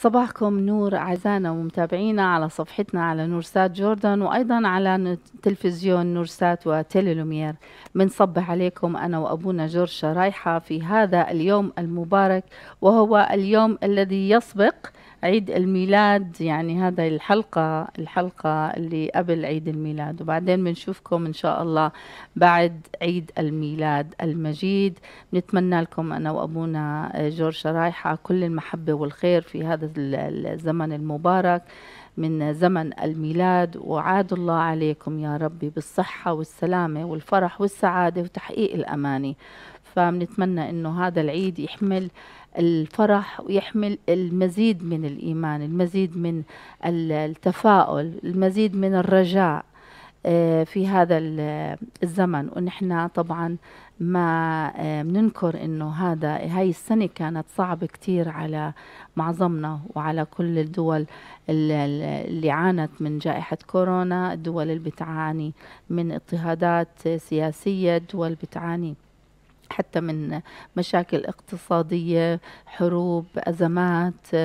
صباحكم نور أعزائنا ومتابعينا على صفحتنا على نورسات جوردن وأيضا على تلفزيون نورسات وتيليلومير. بنصبح عليكم أنا وأبونا جورج شرايحة في هذا اليوم المبارك وهو اليوم الذي يسبق عيد الميلاد يعني هذا الحلقة الحلقة اللي قبل عيد الميلاد. وبعدين بنشوفكم إن شاء الله بعد عيد الميلاد المجيد. نتمنى لكم أنا وأبونا جورج شرايحة كل المحبة والخير في هذا الزمن المبارك من زمن الميلاد. وعاد الله عليكم يا ربي بالصحة والسلامة والفرح والسعادة وتحقيق الأماني. فبنتمنى إنه هذا العيد يحمل الفرح ويحمل المزيد من الإيمان المزيد من التفاؤل المزيد من الرجاء آه، في هذا الزمن. ونحن طبعا ما آه، بننكر إنه هذا هاي السنة كانت صعبة كثير على معظمنا وعلى كل الدول اللي عانت من جائحة كورونا الدول اللي بتعاني من اضطهادات سياسية الدول بتعاني حتى من مشاكل اقتصادية حروب أزمات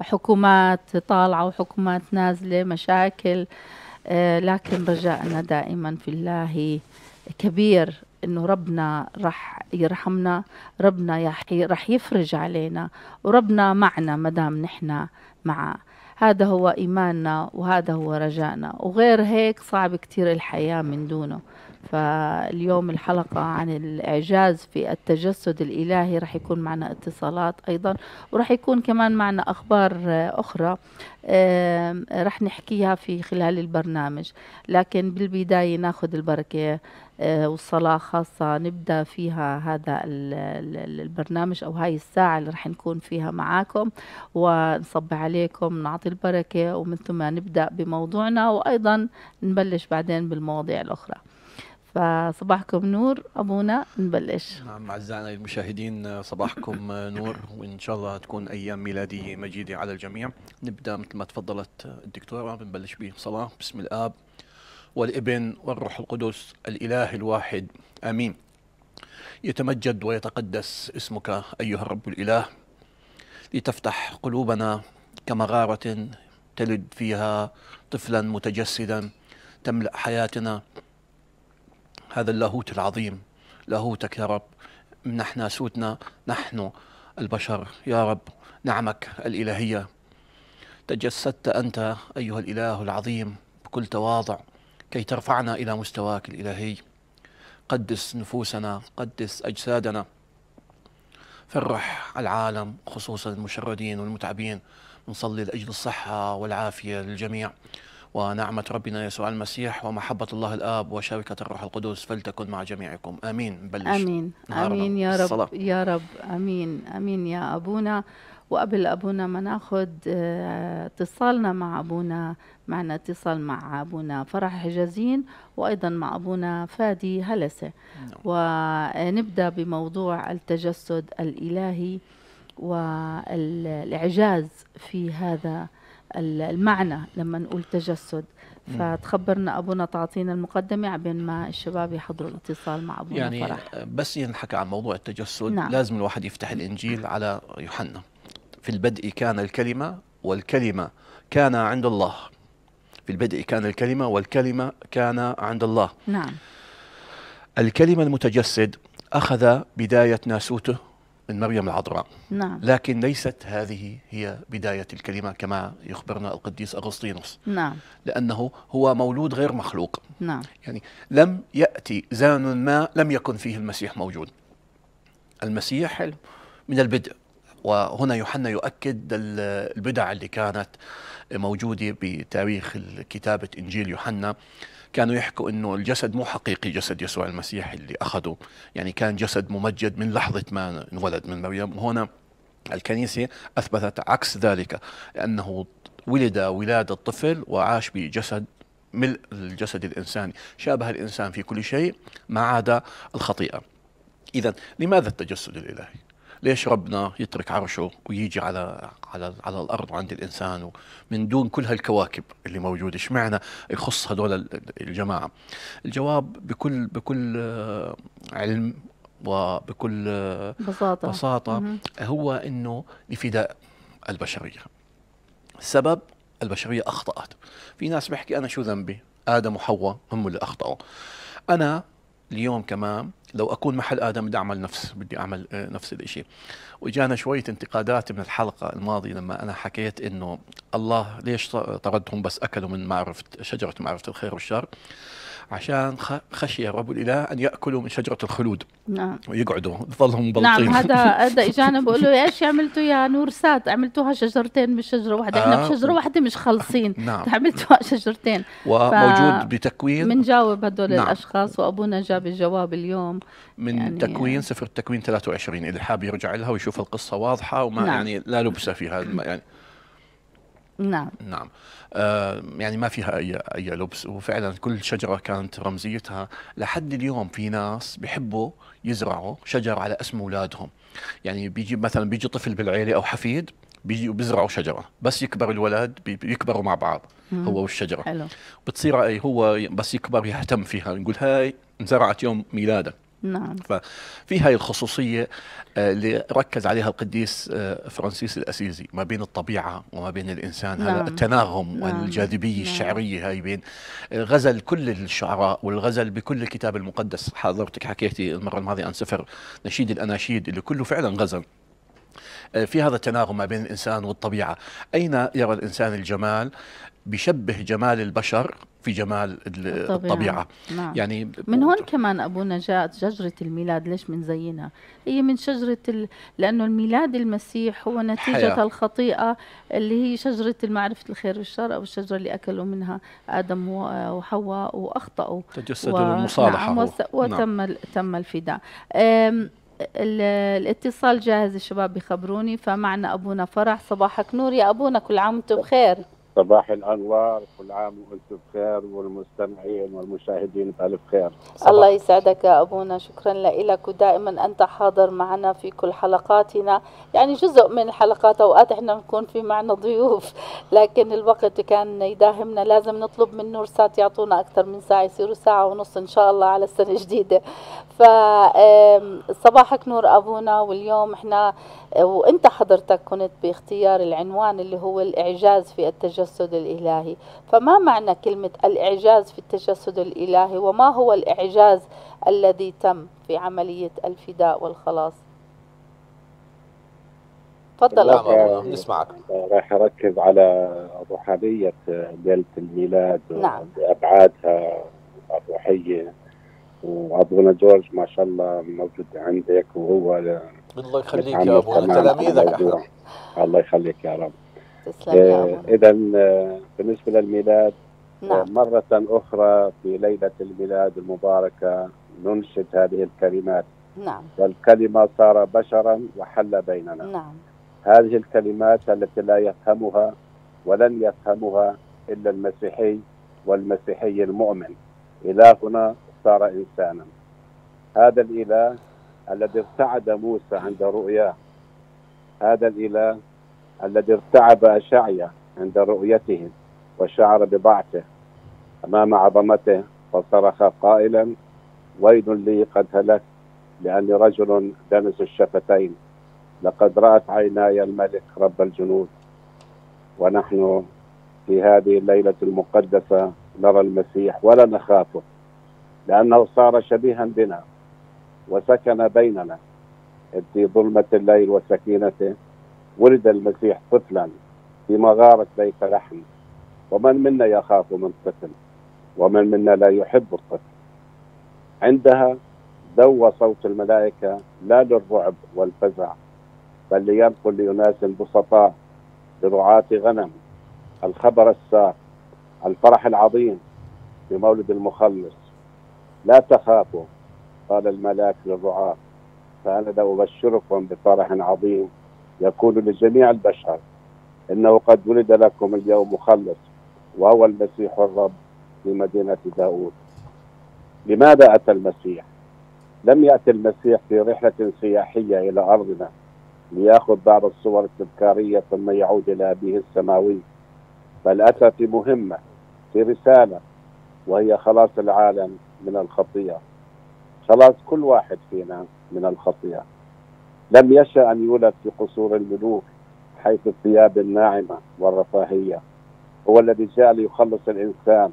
حكومات طالعة وحكومات نازلة مشاكل. لكن رجائنا دائما في الله كبير إنه ربنا رح يرحمنا ربنا رح يفرج علينا وربنا معنا ما دام نحن معه هذا هو إيماننا وهذا هو رجائنا. وغير هيك صعب كتير الحياة من دونه. فاليوم الحلقة عن الإعجاز في التجسد الإلهي رح يكون معنا اتصالات أيضا ورح يكون كمان معنا أخبار أخرى رح نحكيها في خلال البرنامج. لكن بالبداية ناخذ البركة آه، والصلاة خاصة نبدأ فيها هذا البرنامج أو هاي الساعة اللي رح نكون فيها معاكم. ونصب عليكم نعطي البركة ومن ثم نبدأ بموضوعنا وأيضا نبلش بعدين بالمواضيع الأخرى. فصباحكم نور أبونا نبلش. نعم أعزائنا المشاهدين صباحكم نور وإن شاء الله تكون أيام ميلاديه مجيدة على الجميع. نبدأ مثل ما تفضلت الدكتورة بنبلش بصلاة بسم الآب والإبن والروح القدس الإله الواحد آمين. يتمجد ويتقدس اسمك أيها الرب الإله لتفتح قلوبنا كمغارة تلد فيها طفلا متجسدا تملأ حياتنا هذا اللاهوت العظيم. لاهوتك يا رب. منح ناسوتنا نحن البشر. يا رب نعمك الإلهية. تجسدت أنت أيها الإله العظيم بكل تواضع كي ترفعنا إلى مستواك الإلهي. قدس نفوسنا قدس أجسادنا. فرح العالم خصوصا المشردين والمتعبين. نصلي لأجل الصحة والعافية للجميع. ونعمة ربنا يسوع المسيح ومحبة الله الآب وشركة الروح القدس فلتكن مع جميعكم. آمين. نبلش. آمين. آمين يا رب. الصلاة. يا رب. آمين. آمين يا أبونا. وقبل أبونا ما ناخذ آه، اتصالنا مع أبونا معنا اتصال مع أبونا فرح حجازين وأيضا مع أبونا فادي هلسة. نعم. ونبدأ بموضوع التجسد الإلهي والإعجاز في هذا المعنى لما نقول تجسد. فتخبرنا أبونا تعطينا المقدمة عبين ما الشباب يحضروا الاتصال مع أبونا يعني فرح. بس ينحكى عن موضوع التجسد. نعم. لازم الواحد يفتح الإنجيل على يوحنا. في البدء كان الكلمة والكلمة كان عند الله. في البدء كان الكلمة والكلمة كان عند الله. نعم. الكلمة المتجسد أخذ بداية ناسوته من مريم العذراء نعم. لكن ليست هذه هي بداية الكلمة كما يخبرنا القديس أغسطينوس نعم. لأنه هو مولود غير مخلوق نعم. يعني لم يأتي زان ما لم يكن فيه المسيح موجود المسيح حلو. من البدء وهنا يوحنا يؤكد البدع اللي كانت موجودة بتاريخ كتابة إنجيل يوحنا كانوا يحكوا إنه الجسد مو حقيقي جسد يسوع المسيح اللي أخذه. يعني كان جسد ممجد من لحظة ما انولد من مريم. وهنا الكنيسة أثبتت عكس ذلك انه ولد ولاده طفل وعاش بجسد ملء الجسد الإنساني. شابه الإنسان في كل شيء ما عدا الخطيئة. اذا لماذا التجسد الإلهي؟ ليش ربنا يترك عرشه ويجي على على على الأرض عند الإنسان من دون كل هالكواكب اللي موجودة؟ اشمعنى يخص هذول الجماعة؟ الجواب بكل بكل علم وبكل بساطة. بساطة هو إنه لفداء البشرية. سبب البشرية أخطأت. في ناس بيحكي أنا شو ذنبي؟ آدم وحواء هم اللي أخطأوا. أنا اليوم كمان لو أكون محل آدم بدي أعمل نفس بدي أعمل آه، نفس الشيء وإجانا شوية انتقادات من الحلقة الماضية لما أنا حكيت إنه الله ليش طردهم بس أكلوا من معرفة شجرة معرفة الخير والشر. عشان خشي رب الإله أن يأكلوا من شجرة الخلود. نعم. ويقعدوا ظلهم بلطين نعم هذا هذا اجانا بقول له إيش عملتوا يا نور سات عملتوها شجرتين مش شجرة واحدة. إحنا آه. بشجرة واحدة مش خالصين. نعم. عملتوها شجرتين. وموجود بتكوين؟ بنجاوب هدول نعم. الأشخاص وأبونا جاب الجواب اليوم. من يعني تكوين سفر التكوين 23 اللي حاب يرجع لها ويشوف القصة واضحة وما نعم. يعني لا لبس فيها. يعني نعم. نعم. آه يعني ما فيها اي أي لبس. وفعلا كل شجرة كانت رمزيتها. لحد اليوم في ناس بيحبوا يزرعوا شجر على اسم أولادهم. يعني بيجي مثلا بيجي طفل بالعيلة أو حفيد بيجي بيزرعوا شجرة. بس يكبر الولد بيكبروا مع بعض هو والشجرة. حلو. بتصير هو بس يكبر يهتم فيها. نقول هاي انزرعت يوم ميلاده. نعم ففي هاي الخصوصية آه، اللي ركز عليها القديس آه، فرانسيس الأسيزي ما بين الطبيعة وما بين الإنسان نعم. هذا التناغم نعم. والجاذبية نعم. الشعرية هاي بين آه، غزل كل الشعراء والغزل بكل الكتاب المقدس حضرتك حكيتي المرة الماضية عن سفر نشيد الأناشيد اللي كله فعلا غزل في هذا التناغم ما بين الإنسان والطبيعة أين يرى الإنسان الجمال بيشبه جمال البشر في جمال الطبيعة, الطبيعة. نعم. يعني من هون كمان أبونا جاءت شجرة الميلاد ليش بنزينها هي من شجرة ال... لأنه الميلاد المسيح هو نتيجة حياة. الخطيئة اللي هي شجرة معرفة الخير والشر أو الشجرة اللي أكلوا منها آدم وحواء وأخطأوا. تجسدوا و... المصالحة. نعم وتم نعم. تم الفداء. أم... الاتصال جاهز الشباب بيخبروني فمعنا أبونا فرح. صباحك نور. يا أبونا كل عام وأنتم بخير. صباح الأنوار كل عام وأنتم بخير والمستمعين والمشاهدين بألف خير. الله يسعدك يا أبونا شكرا لك ودائما أنت حاضر معنا في كل حلقاتنا. يعني جزء من الحلقات أوقات إحنا بنكون في معنا ضيوف لكن الوقت كان يداهمنا. لازم نطلب من نور سات يعطونا أكثر من ساعة يصيروا ساعة ونص إن شاء الله على السنة الجديدة. فصباحك نور أبونا. واليوم إحنا وإنت حضرتك كنت باختيار العنوان اللي هو الإعجاز في التجسد الإلهي. فما معنى كلمة الإعجاز في التجسد الإلهي؟ وما هو الإعجاز الذي تم في عملية الفداء والخلاص؟ تفضل. نعم نسمعك. راح أركز على روحانية ليله الميلاد نعم. بابعادها الروحية. وأبونا جورج ما شاء الله موجود عندك وهو الله يخليك يا أبو. تلاميذك إحنا الله يخليك يا رب. تسلم يا ابو اذا آه، بالنسبة للميلاد آه، نعم. مرة أخرى في ليلة الميلاد المباركة ننشد هذه الكلمات. نعم. والكلمة صار بشرا وحل بيننا. نعم. هذه الكلمات التي لا يفهمها ولن يفهمها إلا المسيحي والمسيحي المؤمن. إلهنا صار إنسانا. هذا الإله الذي ارتعد موسى عند رؤياه. هذا الإله الذي ارتعب أشعيا عند رؤيته وشعر بضعفه أمام عظمته فصرخ قائلا ويل لي قد هلكت لأني رجل دنس الشفتين. لقد رأت عيناي الملك رب الجنود. ونحن في هذه الليلة المقدسة نرى المسيح ولا نخافه لأنه صار شبيها بنا وسكن بيننا في ظلمة الليل وسكينته ولد المسيح طفلا في مغارة بيت لحم. ومن منا يخاف من طفل ومن منا لا يحب الطفل عندها دوى صوت الملائكة لا للرعب والفزع بل لينقل لأناس بسطاء لرعاة غنم. الخبر السار الفرح العظيم بمولد المخلص. لا تخافوا قال الملاك للرعاة فأنا أبشركم بفرح عظيم. يكون لجميع البشر إنه قد ولد لكم اليوم مخلص وهو المسيح الرب في مدينة داود لماذا أتى المسيح؟ لم يأتي المسيح في رحلة سياحية إلى أرضنا ليأخذ بعض الصور التذكارية ثم يعود إلى أبيه السماوي بل أتى في مهمة في رسالة وهي خلاص العالم من الخطيئة خلاص كل واحد فينا من الخطيئة لم يشأ أن يولد في قصور الملوك حيث الثياب الناعمة والرفاهية. هو الذي جاء ليخلص الإنسان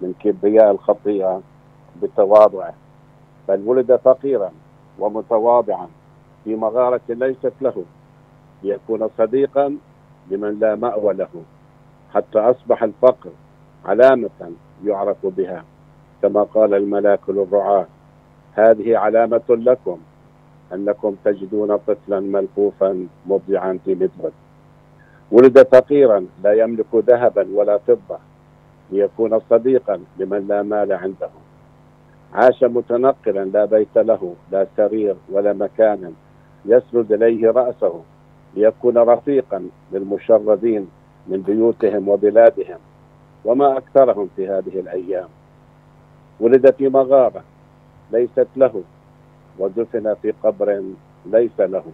من كبرياء الخطيئة بتواضعه بل ولد فقيرا ومتواضعا في مغارة ليست له ليكون صديقا لمن لا مأوى له حتى أصبح الفقر علامة يعرف بها. كما قال الملاك للرعاة هذه علامة لكم أنكم تجدون طفلا ملفوفا مضجعا في مدود. ولد فقيرا لا يملك ذهبا ولا فضة. ليكون صديقا لمن لا مال عنده. عاش متنقلا لا بيت له لا سرير ولا مكان يسند إليه رأسه. ليكون رفيقا للمشردين من بيوتهم وبلادهم. وما أكثرهم في هذه الأيام. ولد في مغاره ليست له. ودفن في قبر ليس له.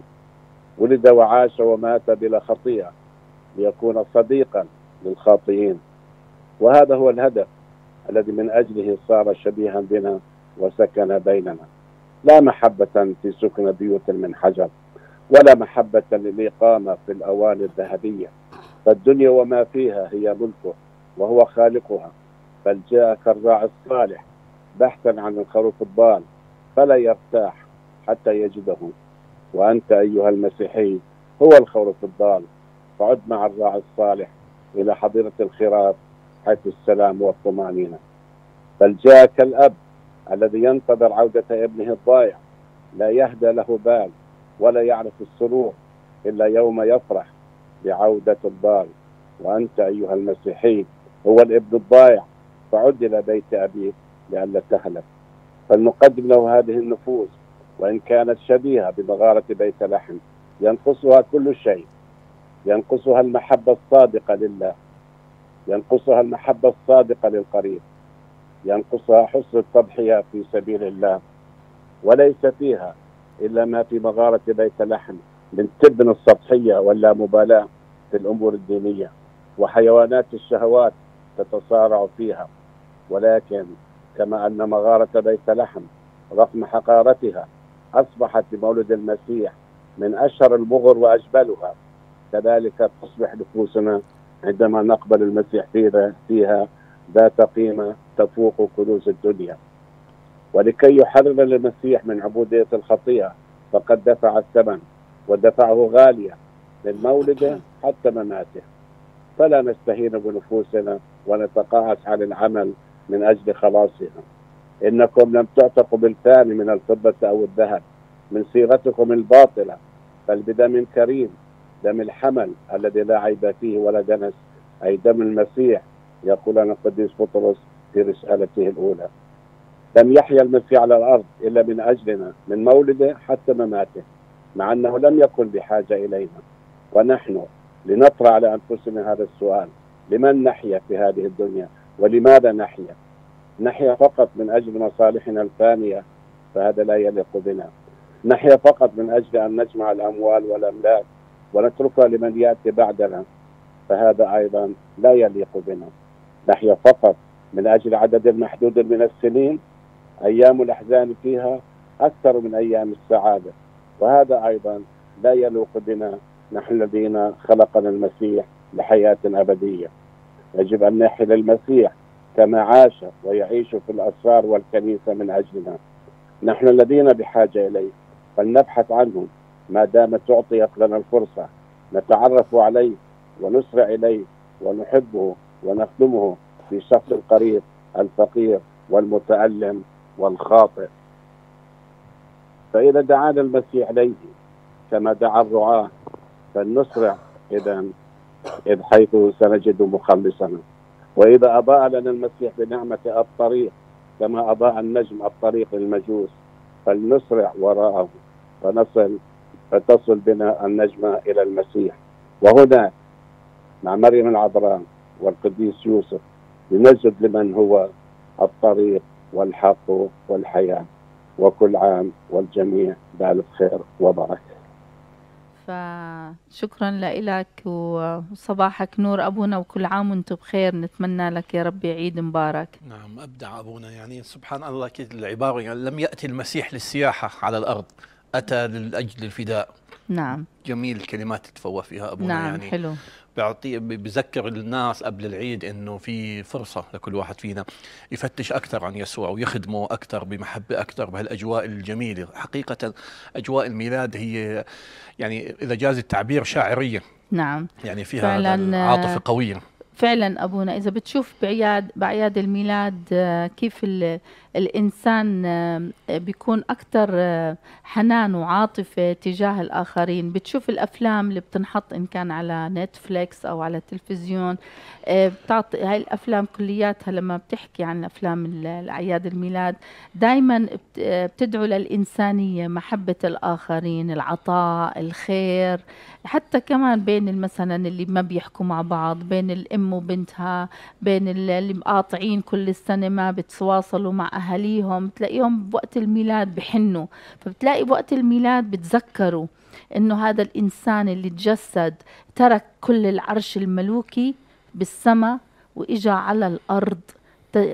ولد وعاش ومات بلا خطيئه ليكون صديقا للخاطئين. وهذا هو الهدف الذي من أجله صار شبيها بنا وسكن بيننا. لا محبة في سكن بيوت من حجر ولا محبة للإقامة في الأواني الذهبية. فالدنيا وما فيها هي ملكه وهو خالقها. بل جاء كالراعي الصالح بحثا عن الخروف الضال. فلا يرتاح حتى يجده. وأنت أيها المسيحي هو الخروف الضال. فعد مع الراعي الصالح إلى حضيرة الخراف حيث السلام والطمأنينة. بل جاء كالأب الذي ينتظر عودة ابنه الضائع لا يهدى له بال ولا يعرف السرور إلا يوم يفرح بعودة الضال. وأنت أيها المسيحي هو الابن الضائع فعد إلى بيت أبيك لئلا تهلك. فلنقدم له هذه النفوس وإن كانت شبيهة بمغارة بيت لحم ينقصها كل شيء. ينقصها المحبة الصادقة لله. ينقصها المحبة الصادقة للقريب. ينقصها حسن التضحية في سبيل الله. وليس فيها إلا ما في مغارة بيت لحم من تبن السطحية واللامبالاة في الأمور الدينية وحيوانات الشهوات تتصارع فيها. ولكن كما أن مغارة بيت لحم رغم حقارتها أصبحت بمولد المسيح من أشهر المغر وأجبلها. كذلك تصبح نفوسنا عندما نقبل المسيح فيها ذات قيمة تفوق كنوز الدنيا. ولكي يحرر المسيح من عبودية الخطيئة فقد دفع الثمن ودفعه غاليا من مولده حتى مماته. فلا نستهين بنفوسنا ونتقاعس عن العمل من أجل خلاصها. إنكم لم تعتقوا بالثاني من الفضة أو الذهب من صيغتكم الباطلة بل بدم كريم دم الحمل الذي لا عيب فيه ولا دنس أي دم المسيح يقول لنا القديس بطرس في رسالته الأولى. لم يحيا المسيح على الأرض إلا من أجلنا من مولده حتى مماته مع أنه لم يكن بحاجة إلينا. ونحن لنطرح على أنفسنا هذا السؤال لمن نحيا في هذه الدنيا؟ ولماذا نحيا؟ نحيا فقط من أجل مصالحنا الفانية فهذا لا يليق بنا. نحيا فقط من أجل أن نجمع الأموال والأملاك ونتركها لمن يأتي بعدنا فهذا أيضا لا يليق بنا. نحيا فقط من أجل عدد محدود من السنين أيام الأحزان فيها أكثر من أيام السعادة. وهذا أيضا لا يليق بنا. نحن الذين خلقنا المسيح لحياة أبدية. يجب أن نحيا للمسيح كما عاش ويعيش في الأسرار والكنيسة من أجلنا. نحن الذين بحاجة إليه فلنبحث عنه. ما دامت تعطيت لنا الفرصة نتعرف عليه ونسرع إليه ونحبه ونخدمه في شخص القريب الفقير والمتألم والخاطئ. فإذا دعانا المسيح إليه كما دعا الرعاة فلنسرع إذا. إذ حيث سنجد مخلصنا. وإذا أضاء لنا المسيح بنعمة الطريق كما أضاء النجم الطريق للمجوس فلنسرع وراءه فنصل فتصل بنا النجمة إلى المسيح. وهناك مع مريم العذراء والقديس يوسف لنجد لمن هو الطريق والحق والحياة. وكل عام والجميع بألف خير وبركة. فشكرا لك وصباحك نور. أبونا وكل عام وأنتم بخير. نتمنى لك يا ربي عيد مبارك. نعم أبدع أبونا. يعني سبحان الله كده العبارة يعني لم يأتي المسيح للسياحة على الأرض. أتى لأجل الفداء. نعم. جميل الكلمات اللي تفوه فيها أبونا نعم يعني. حلو. بيعطي بذكر الناس قبل العيد إنه في فرصة لكل واحد فينا يفتش أكثر عن يسوع ويخدمه أكثر بمحبة أكثر بهالأجواء الجميلة، حقيقة أجواء الميلاد هي يعني إذا جاز التعبير شاعرية. نعم. يعني فيها عاطفه قوية. فعلا أبونا إذا بتشوف باعياد باعياد الميلاد آه، كيف ال- الإنسان آه، بيكون أكثر حنان وعاطفة تجاه الآخرين. بتشوف الأفلام اللي بتنحط إن كان على نتفليكس أو على التلفزيون آه، بتعطي هاي الأفلام كلياتها لما بتحكي عن افلام ال- الأعياد الميلاد دائما بتدعو للإنسانية محبة الآخرين العطاء الخير. حتى كمان بين مثلا اللي ما بيحكوا مع بعض بين الأم وبنتها بين ال- اللي مقاطعين كل السنة ما بتواصلوا مع أهاليهم تلاقيهم بوقت الميلاد بحنوا. فبتلاقي بوقت الميلاد بتذكروا إنه هذا الإنسان اللي تجسد ترك كل العرش الملوكي بالسماء وإجا على الأرض.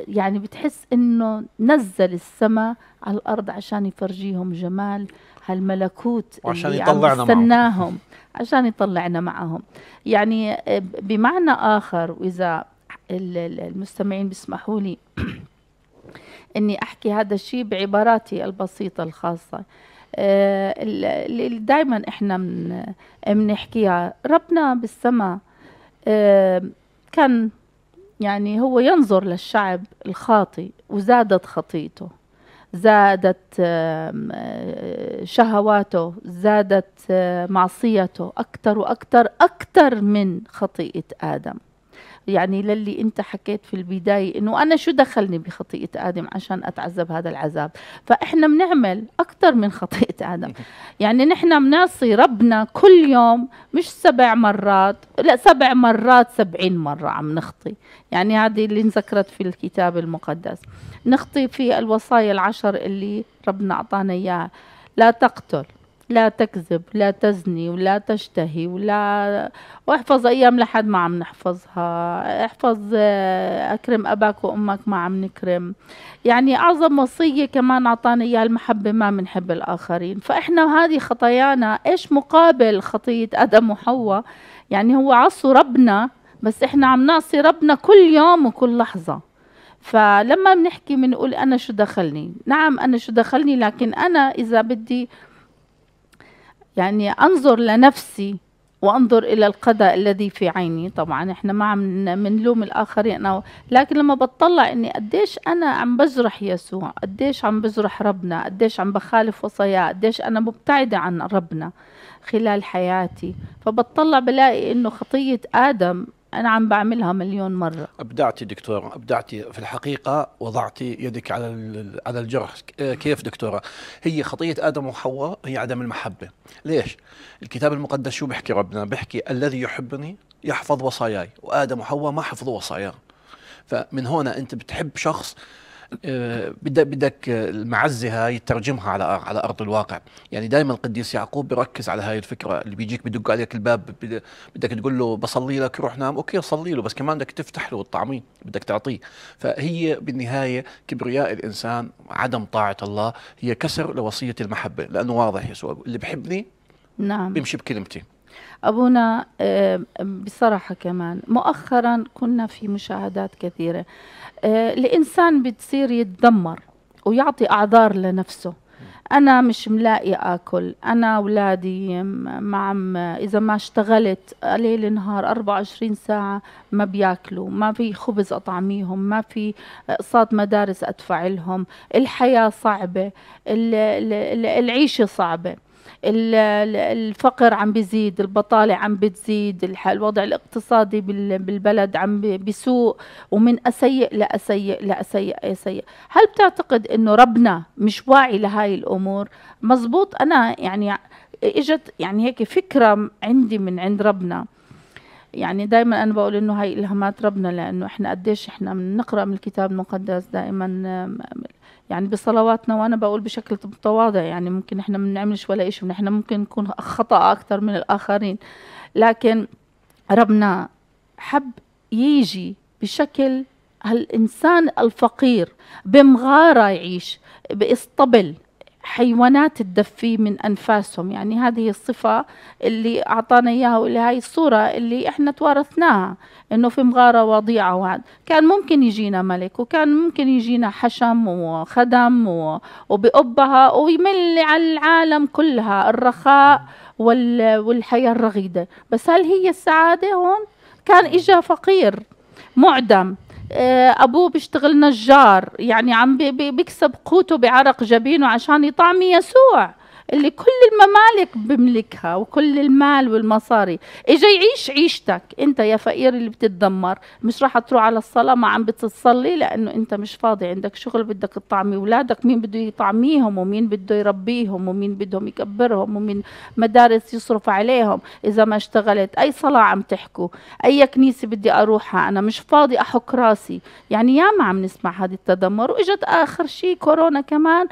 يعني بتحس إنه نزل السماء على الأرض عشان يفرجيهم جمال هالملكوت وعشان اللي يطلعنا عم معهم. عشان يطلعنا معهم. يعني آه، بمعنى آخر وإذا ال- ال- المستمعين بيسمحوا لي إني أحكي هذا الشيء بعباراتي البسيطة الخاصة. آه، ال- اللي دائما إحنا بنحكيها ربنا بالسماء آه، كان يعني هو ينظر للشعب الخاطي وزادت خطيته زادت آه، شهواته زادت معصيته أكثر وأكثر أكثر من خطيئة آدم. يعني للي انت حكيت في البداية انه أنا شو دخلني بخطيئة آدم عشان اتعذب هذا العذاب؟ فاحنا بنعمل أكثر من خطيئة آدم. يعني نحن بنعصي ربنا كل يوم مش سبع مرات لا سبع مرات سبعين مرة عم نخطي. يعني هذه اللي انذكرت في الكتاب المقدس. نخطي في الوصايا العشر اللي ربنا أعطانا إياها. لا تقتل. لا تكذب لا تزني ولا تشتهي ولا واحفظ أيام لحد ما عم نحفظها. احفظ آه، أكرم أباك وأمك ما عم نكرم. يعني أعظم وصية كمان أعطانا إياها المحبة ما بنحب الآخرين. فإحنا هذه خطايانا إيش مقابل خطية آدم وحواء؟ يعني هو عصوا ربنا بس إحنا عم نعصي ربنا كل يوم وكل لحظة. فلما بنحكي بنقول أنا شو دخلني؟ نعم أنا شو دخلني لكن أنا إذا بدي يعني أنظر لنفسي وأنظر إلى القضاء الذي في عيني. طبعا إحنا ما عم منلوم الآخرين. أو لكن لما بتطلع إني قديش أنا عم بجرح يسوع قديش عم بجرح ربنا قديش عم بخالف وصاياه قديش أنا مبتعدة عن ربنا خلال حياتي. فبتطلع بلاقي إنه خطية آدم أنا عم بعملها مليون مرة. أبدعتي دكتورة أبدعتي في الحقيقة وضعتي يدك على على الجرح. كيف دكتورة؟ هي خطية آدم وحواء هي عدم المحبة. ليش؟ الكتاب المقدس شو بيحكي ربنا؟ بيحكي الذي يحبني يحفظ وصاياي وآدم وحواء ما حفظوا وصاياه فمن هنا أنت بتحب شخص بدك بدك آه، المعزة هاي تترجمها على على أرض الواقع. يعني دائما القديس يعقوب بيركز على هاي الفكرة. اللي بيجيك بدق عليك الباب بد- بدك تقول له بصلي لك روح نام. أوكي صلي له بس كمان بدك تفتح له الطعمين بدك تعطيه. فهي بالنهاية كبرياء الإنسان عدم طاعة الله هي كسر لوصية المحبة. لأنه واضح يسوع اللي بحبني نعم. بيمشي بكلمتي. أبونا آه، بصراحة كمان مؤخرا كنا في مشاهدات كثيرة. آه، الإنسان بتصير يتدمر ويعطي أعذار لنفسه. أنا مش ملاقي آكل أنا أولادي ما عم إذا ما اشتغلت ليل نهار 24 ساعة ما بياكلوا ما في خبز أطعميهم ما في أقساط مدارس أدفع لهم الحياة صعبة ال- ال- ال- العيشة صعبة. الفقر عم بيزيد البطالة عم بتزيد الوضع الاقتصادي بال- بالبلد عم بيسوء ومن أسيء لأسيء لأسيء أسيء هل بتعتقد أنه ربنا مش واعي لهاي الأمور؟ مزبوط أنا يعني إجت يعني هيك فكرة عندي من عند ربنا. يعني دائما أنا بقول إنه هاي إلهامات ربنا لأنه إحنا قديش إحنا بنقرأ من الكتاب المقدس دائما يعني بصلواتنا وأنا بقول بشكل متواضع يعني ممكن إحنا ما بنعملش ولا شيء إحنا ممكن نكون خطا أكثر من الآخرين. لكن ربنا حب يجي بشكل هالإنسان الفقير بمغارة يعيش بإسطبل. حيوانات تدفي من أنفاسهم. يعني هذه الصفة اللي أعطانا إياها واللي هاي الصورة اللي إحنا توارثناها إنه في مغارة وضيعة وعد كان ممكن يجينا ملك وكان ممكن يجينا حشم وخدم وبقبها ويمل على العالم كلها الرخاء والحياة الرغيدة. بس هل هي السعادة هون؟ كان إجا فقير معدم. أبوه بيشتغل نجار يعني عم بيكسب قوته بعرق جبينه عشان يطعمي يسوع. اللي كل الممالك بملكها وكل المال والمصاري. إجا يعيش عيشتك. أنت يا فقير اللي بتتدمر مش راح تروح على الصلاة ما عم بتصلي لأنه أنت مش فاضي. عندك شغل بدك تطعمي أولادك. مين بده يطعميهم؟ ومين بده يربيهم؟ ومين بدهم يكبرهم؟ ومين مدارس يصرف عليهم؟ إذا ما اشتغلت أي صلاة عم تحكوا؟ أي كنيسة بدي أروحها؟ أنا مش فاضي أحك راسي. يعني ياما عم نسمع هذا التدمر. وإجت آخر شيء كورونا كمان.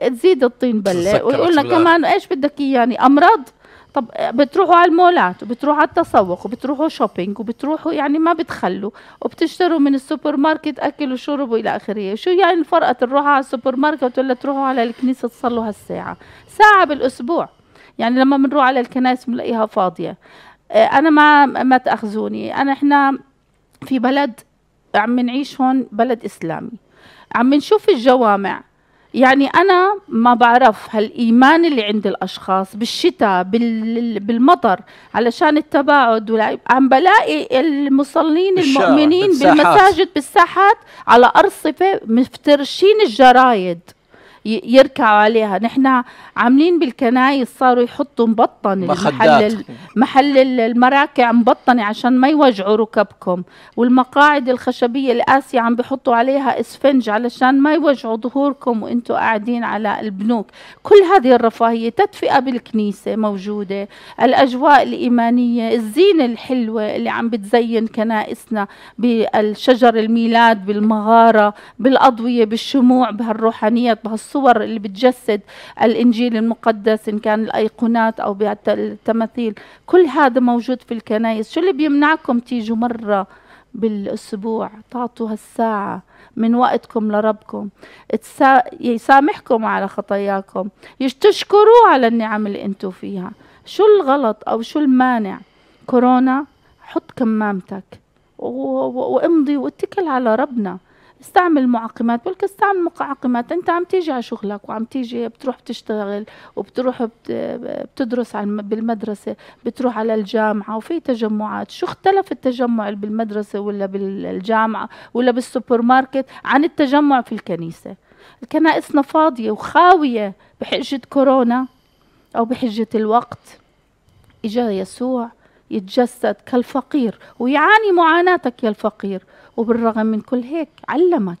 تزيد الطين بلة. ويقول لك كمان إيش بدك اياني أمراض. طب بتروحوا على المولات وبتروحوا على التسوق وبتروحوا shopping وبتروحوا يعني ما بتخلوا. وبتشتروا من السوبر ماركت أكل وشرب وإلى آخره. شو يعني الفرقة تروحوا على السوبر ماركت ولا تروحوا على الكنيسة تصلوا هالساعة؟ ساعة بالأسبوع. يعني لما بنروح على الكنائس بنلاقيها فاضية. آه، أنا ما ما تأخذوني. أنا إحنا في بلد عم نعيش هون بلد إسلامي. عم نشوف الجوامع. يعني أنا ما بعرف هالإيمان اللي عند الأشخاص بالشتاء بالمطر علشان التباعد عم بلاقي المصلين المؤمنين بالمساجد بالساحات على أرصفة مفترشين الجرايد. يركعوا عليها. نحن عاملين بالكنايس صاروا يحطوا مبطن. محل محل المراكع مبطنة عشان ما يوجعوا ركبكم. والمقاعد الخشبية القاسية عم بحطوا عليها اسفنج علشان ما يوجعوا ظهوركم وأنتم قاعدين على البنوك. كل هذه الرفاهية تدفئة بالكنيسة موجودة. الأجواء الإيمانية الزينة الحلوة اللي عم بتزين كنائسنا بالشجر الميلاد بالمغارة بالأضوية بالشموع بهالروحانيات بهالص الصور اللي بتجسد الإنجيل المقدس إن كان الأيقونات أو التماثيل. كل هذا موجود في الكنائس. شو اللي بيمنعكم تيجوا مرة بالأسبوع؟ تعطوا هالساعة من وقتكم لربكم. يسامحكم على خطاياكم. تشكروه على النعم اللي أنتم فيها. شو الغلط أو شو المانع؟ كورونا حط كمامتك وامضي واتكل على ربنا. استعمل معقمات بقولك استعمل معقمات. انت عم تيجي على شغلك وعم تيجي بتروح تشتغل وبتروح بتدرس بالمدرسة بتروح على الجامعة وفي تجمعات. شو اختلف التجمع بالمدرسة ولا بالجامعة ولا بالسوبر ماركت عن التجمع في الكنيسة؟ الكنائسنا فاضية وخاوية بحجة كورونا أو بحجة الوقت. إجا يسوع يتجسد كالفقير ويعاني معاناتك يا الفقير. وبالرغم من كل هيك علمك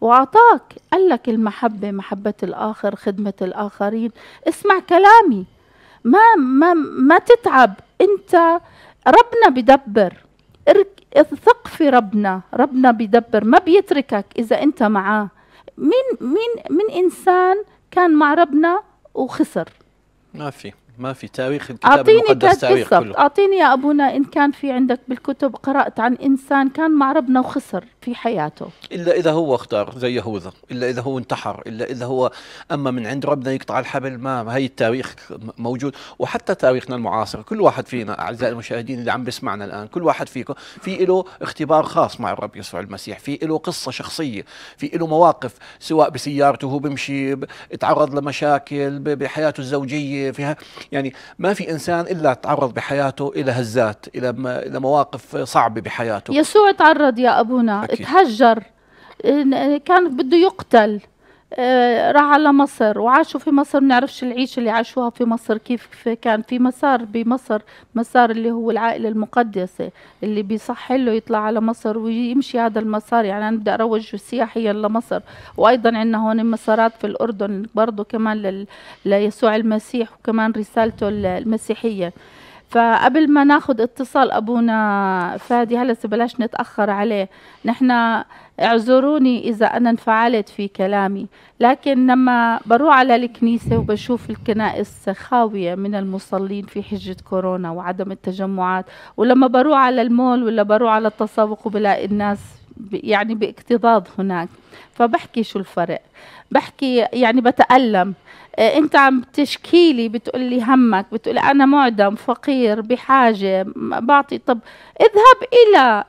وأعطاك قال لك المحبة محبة الآخر خدمة الآخرين. اسمع كلامي. ما ما ما تتعب. أنت ربنا بدبر ثق في ربنا. ربنا بدبر ما بيتركك إذا أنت معاه. مين مين من إنسان كان مع ربنا وخسر؟ ما في. ما في تاريخ الكتاب المقدس تاريخ كله. أعطيني يا أبونا إن كان في عندك بالكتب قرأت عن إنسان كان مع ربنا وخسر في حياته. إلا إذا هو اختار زي يهوذا إلا إذا هو انتحر إلا إذا هو أما من عند ربنا يقطع الحبل ما هي التاريخ موجود. وحتى تاريخنا المعاصر كل واحد فينا أعزائي المشاهدين اللي عم بيسمعنا الآن كل واحد فيكم في له اختبار خاص مع الرب يسوع المسيح في له قصة شخصية في له مواقف سواء بسيارته هو بمشي تعرض لمشاكل بحياته الزوجية فيها يعني ما في إنسان إلا تعرض بحياته إلى هزات إلى إلى مواقف صعبة بحياته يسوع تعرض يا أبونا أكيد. تهجر كان بده يقتل راح على مصر وعاشوا في مصر ما بنعرفش العيشه اللي عاشوها في مصر كيف كان في مسار بمصر مسار اللي هو العائلة المقدسة اللي بيصح له يطلع على مصر ويمشي هذا المسار. يعني أنا بدي اروج سياحيا لمصر وأيضا عندنا هون مسارات في الأردن برضه كمان ليسوع المسيح وكمان رسالته المسيحية. فقبل ما ناخذ اتصال أبونا فادي هلا بلاش نتأخر عليه. نحن اعذروني إذا أنا انفعلت في كلامي لكن لما بروح على الكنيسة وبشوف الكنائس خاويه من المصلين في حجة كورونا وعدم التجمعات ولما بروح على المول ولا بروح على التسوق وبلاقي الناس يعني باكتظاظ هناك. فبحكي شو الفرق. بحكي يعني بتألم. آه، انت عم تشكي لي بتقول لي همك بتقول أنا معدم فقير بحاجة بعطي طب. اذهب إلى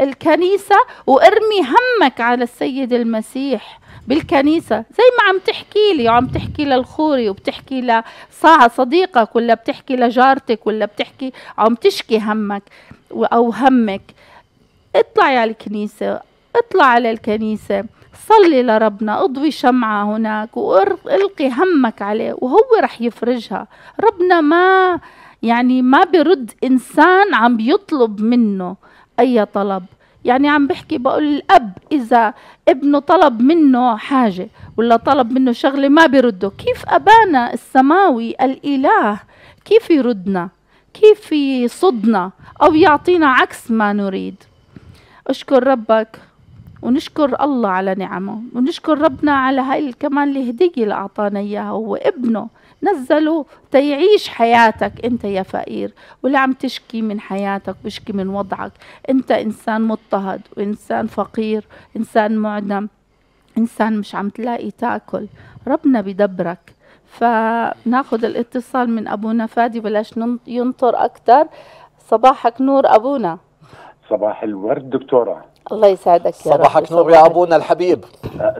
الكنيسة وارمي همك على السيد المسيح بالكنيسة. زي ما عم تحكي لي وعم تحكي للخوري وبتحكي لصاع صديقك ولا بتحكي لجارتك ولا بتحكي عم تشكي همك أو همك. اطلعي على الكنيسة اطلع على الكنيسة صلي لربنا اضوي شمعة هناك والقي همك عليه وهو رح يفرجها. ربنا ما يعني ما برد إنسان عم بيطلب منه أي طلب. يعني عم بحكي بقول الأب إذا ابنه طلب منه حاجة ولا طلب منه شغلة ما برده كيف أبانا السماوي الإله؟ كيف يردنا؟ كيف يصدنا؟ أو يعطينا عكس ما نريد؟ أشكر ربك ونشكر الله على نعمه ونشكر ربنا على هاي كمان الهدية اللي أعطانا إياها. هو ابنه نزله تيعيش حياتك. أنت يا فقير واللي عم تشكي من حياتك بشكي من وضعك. أنت إنسان مضطهد وإنسان فقير إنسان معدم إنسان مش عم تلاقي تاكل. ربنا بدبرك فناخذ الاتصال من أبونا فادي بلاش ينطر أكثر صباحك نور أبونا. صباح الورد دكتورة. الله يسعدك يا رب صباحك نور يا أبونا الحبيب.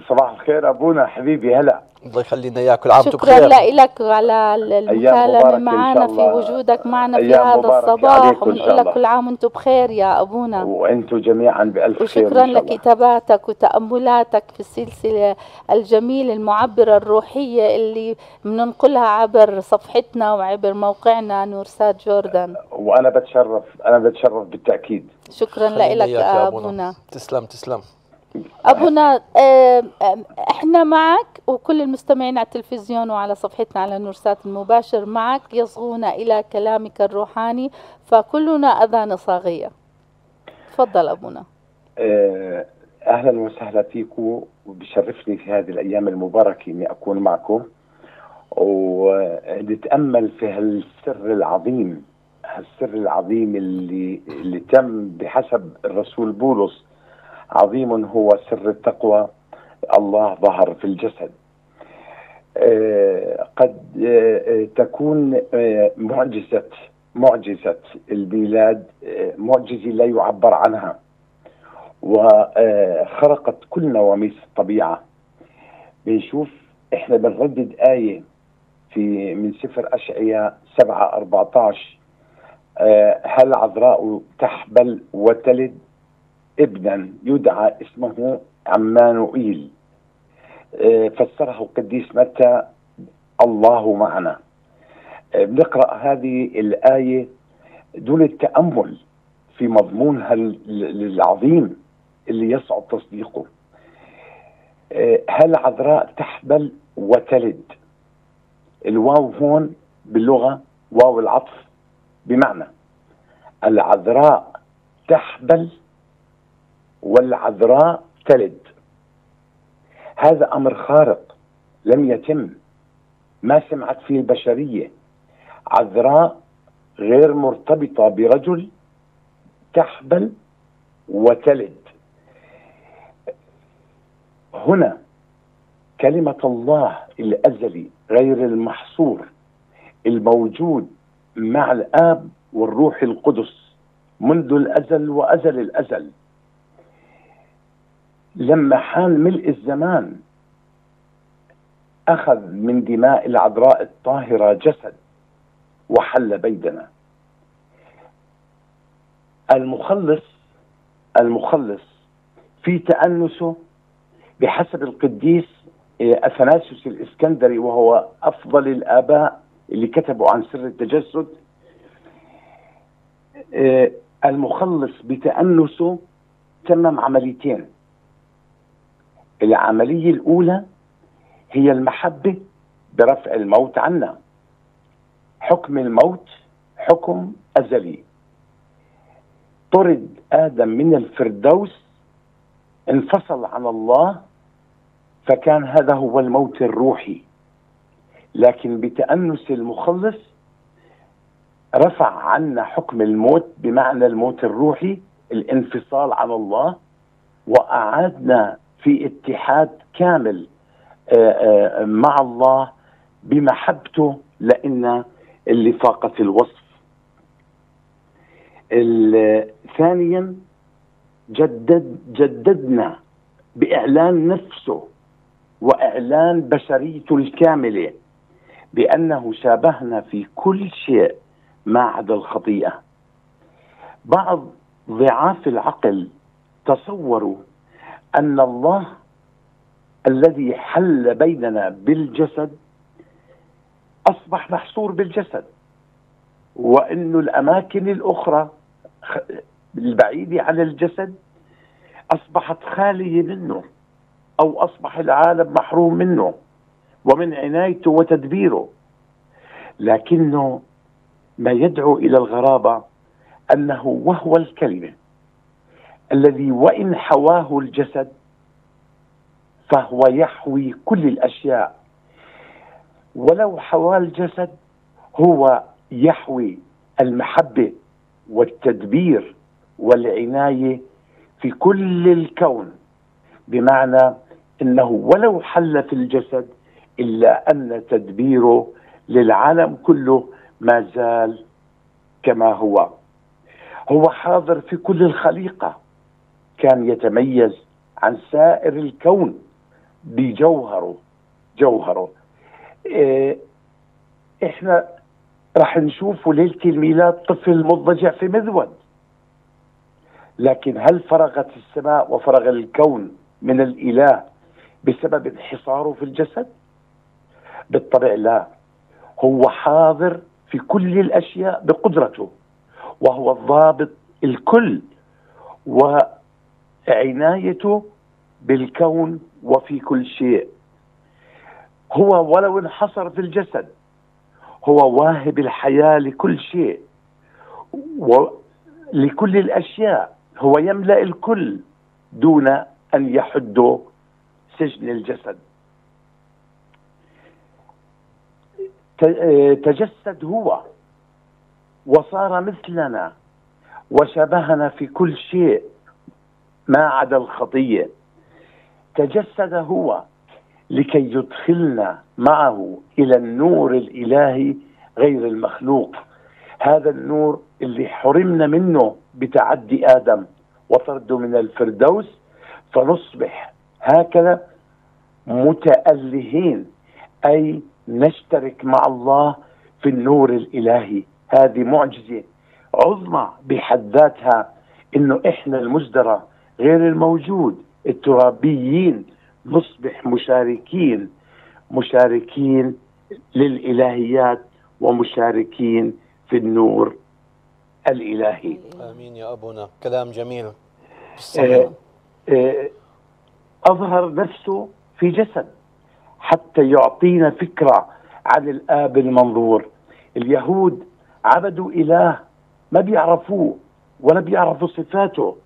صباح الخير أبونا حبيبي هلا. الله يخلينا إياك. كل عام وأنتم بخير شكرا لك على المكالمة معنا في وجودك معنا في هذا الصباح. ونقول لك كل عام وأنتم بخير يا أبونا. وأنتم جميعا بألف خير وشكرا لكتاباتك وتأملاتك في السلسلة الجميلة المعبرة الروحية اللي بننقلها عبر صفحتنا وعبر موقعنا نورسات جوردن وأنا بتشرف أنا بتشرف بالتأكيد. شكرا لك يا أبونا. تسلم تسلم. ابونا إحنا معك وكل المستمعين على التلفزيون وعلى صفحتنا على نورسات المباشر معك يصغون إلى كلامك الروحاني فكلنا أذان صاغية. تفضل ابونا آه، أهلا وسهلا فيكم وبشرفني في هذه الأيام المباركة إني أكون معكم. ونتأمل في هالسر العظيم هالسر العظيم اللي اللي تم بحسب الرسول بولس عظيم هو سر التقوى. الله ظهر في الجسد. آه، قد آه، تكون آه، معجزة معجزة الميلاد معجزة لا يعبر عنها. وخرقت كل نواميس الطبيعة. بنشوف إحنا بنردد آية في من سفر أشعياء 7 14 هل عذراء تحبل وتلد؟ ابنا يدعى اسمه عمانوئيل. آه، فسره القديس متى؟ الله معنا. آه، بنقرأ هذه الآية دون التأمل في مضمونها العظيم اللي يصعب تصديقه. آه، هل عذراء تحبل وتلد؟ الواو هون باللغة واو العطف بمعنى. العذراء تحبل والعذراء تلد. هذا أمر خارق لم يتم. ما سمعت فيه البشرية. عذراء غير مرتبطة برجل تحبل وتلد. هنا كلمة الله الأزلي غير المحصور الموجود مع الآب والروح القدس منذ الأزل وأزل الأزل. لما حان ملء الزمان أخذ من دماء العذراء الطاهرة جسد وحل بيننا المخلص المخلص في تأنسه بحسب القديس أثناسيوس الإسكندري وهو أفضل الآباء اللي كتبوا عن سر التجسد. آه، المخلص بتأنسه تمم عمليتين. العملية الأولى هي المحبة برفع الموت عنا. حكم الموت حكم أزلي. طرد آدم من الفردوس انفصل عن الله فكان هذا هو الموت الروحي. لكن بتأنس المخلص رفع عنا حكم الموت بمعنى الموت الروحي الانفصال عن الله وأعادنا في اتحاد كامل آه، آه، مع الله بمحبته لنا اللي فاقت الوصف. ثانيا جدد جددنا بإعلان نفسه وإعلان بشريته الكاملة بأنه شابهنا في كل شيء ما عدا الخطيئة. بعض ضعاف العقل تصوروا أن الله الذي حل بيننا بالجسد أصبح محصور بالجسد وانه الأماكن الأخرى البعيده عن الجسد أصبحت خالية منه أو أصبح العالم محروم منه ومن عنايته وتدبيره. لكنه ما يدعو إلى الغرابة أنه وهو الكلمة. الذي وإن حواه الجسد فهو يحوي كل الأشياء. ولو حوى الجسد هو يحوي المحبة والتدبير والعناية في كل الكون بمعنى إنه ولو حل في الجسد إلا أن تدبيره للعالم كله ما زال كما هو. هو حاضر في كل الخليقة. كان يتميز عن سائر الكون بجوهره جوهره. إيه إحنا راح نشوفه ليلة الميلاد طفل مضجع في مذود. لكن هل فرغت السماء وفرغ الكون من الإله بسبب انحصاره في الجسد؟ بالطبع لا. هو حاضر في كل الأشياء بقدرته وهو الضابط الكل وعنايته بالكون وفي كل شيء. هو ولو انحصر في الجسد هو واهب الحياة لكل شيء ولكل الأشياء هو يملأ الكل دون أن يحد سجن الجسد. تجسد هو وصار مثلنا وشبهنا في كل شيء. ما عدا الخطية. تجسد هو لكي يدخلنا معه إلى النور الإلهي غير المخلوق. هذا النور اللي حرمنا منه بتعدي آدم وطرده من الفردوس فنصبح هكذا متألهين أي نشترك مع الله في النور الإلهي. هذه معجزة عظمى بحد ذاتها إنه إحنا المزدرى غير الموجود. الترابيين نصبح مشاركين مشاركين للإلهيات ومشاركين في النور الإلهي. آمين يا أبونا. كلام جميل. آه آه أظهر نفسه في جسد حتى يعطينا فكرة عن الآب المنظور. اليهود عبدوا إله ما بيعرفوه ولا بيعرفوا صفاته.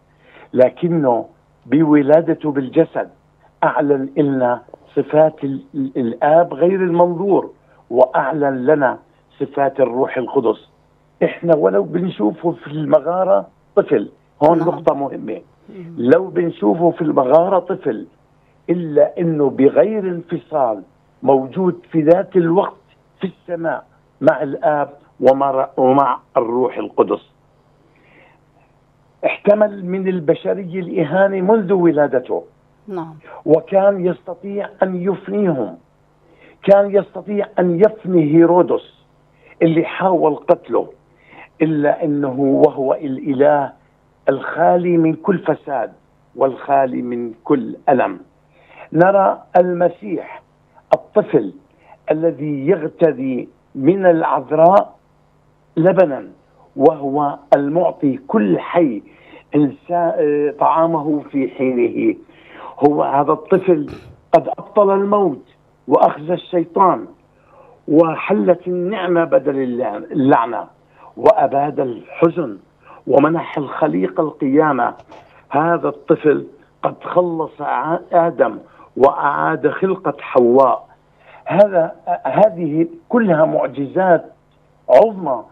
لكنه بولادته بالجسد. أعلن لنا صفات الآب غير المنظور وأعلن لنا صفات الروح القدس. إحنا ولو بنشوفه في المغارة طفل هون نعم. نقطة مهمة. لو بنشوفه في المغارة طفل إلا إنه بغير انفصال موجود في ذات الوقت في السماء مع الآب ومع الروح القدس. احتمل من البشريه الإهانة منذ ولادته. نعم. وكان يستطيع أن يفنيهم. كان يستطيع أن يفني هيرودس اللي حاول قتله إلا إنه وهو الإله الخالي من كل فساد والخالي من كل ألم. نرى المسيح الطفل الذي يغتدي من العذراء لبنا. وهو المعطي كل حي طعامه في حينه. هو هذا الطفل قد أبطل الموت وأخزى الشيطان وحلت النعمة بدل اللعنة وأباد الحزن ومنح الخليقة القيامة. هذا الطفل قد خلص آدم وأعاد خلقة حواء. هذا هذه كلها معجزات عظمى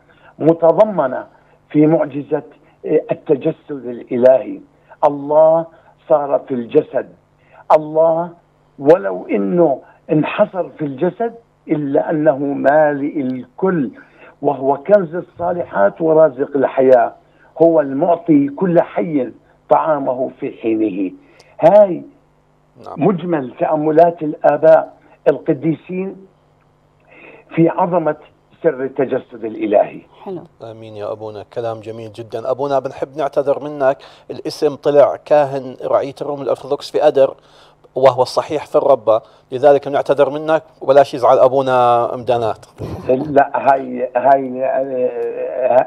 متضمنة في معجزة التجسد الإلهي. الله صار في الجسد. الله ولو إنه انحصر في الجسد إلا أنه مالئ الكل وهو كنز الصالحات ورازق الحياة. هو المعطي كل حي طعامه في حينه. هاي نعم. مجمل تأملات الآباء القديسين في عظمة سر التجسد الإلهي. حلو. آمين يا أبونا كلام جميل جدا. أبونا بنحب نعتذر منك الاسم طلع كاهن رعيه الروم الأرثوذكس في أدر وهو الصحيح في الربة. لذلك نعتذر منك وبلاش يزعل أبونا مدانات لا هاي هاي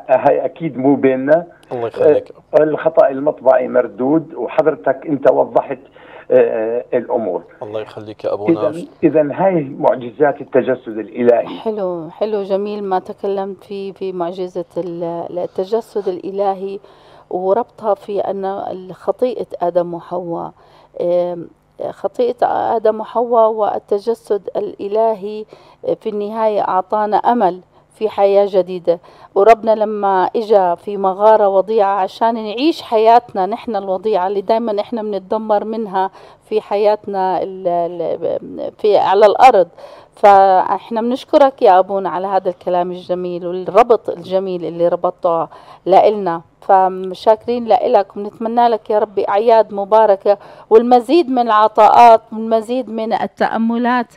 هاي أكيد مو بيننا. الله يخليك. الخطأ المطبعي مردود وحضرتك أنت وضحت آه، الأمور. الله يخليك يا ابونا اذا اذا هاي معجزات التجسد الإلهي. حلو حلو جميل ما تكلمت فيه في معجزة التجسد الإلهي وربطها في أن خطيئة آدم وحواء. خطيئة آدم وحواء والتجسد الإلهي في النهاية أعطانا أمل. في حياة جديدة. وربنا لما إجا في مغارة وضيعة عشان نعيش حياتنا نحن الوضيعة اللي دايما إحنا بنتدمر منها في حياتنا في على الأرض. فإحنا بنشكرك يا أبونا على هذا الكلام الجميل والربط الجميل اللي ربطته لإلنا. فشاكرين لك ونتمنى لك يا ربي أعياد مباركة والمزيد من العطاءات والمزيد من التأملات.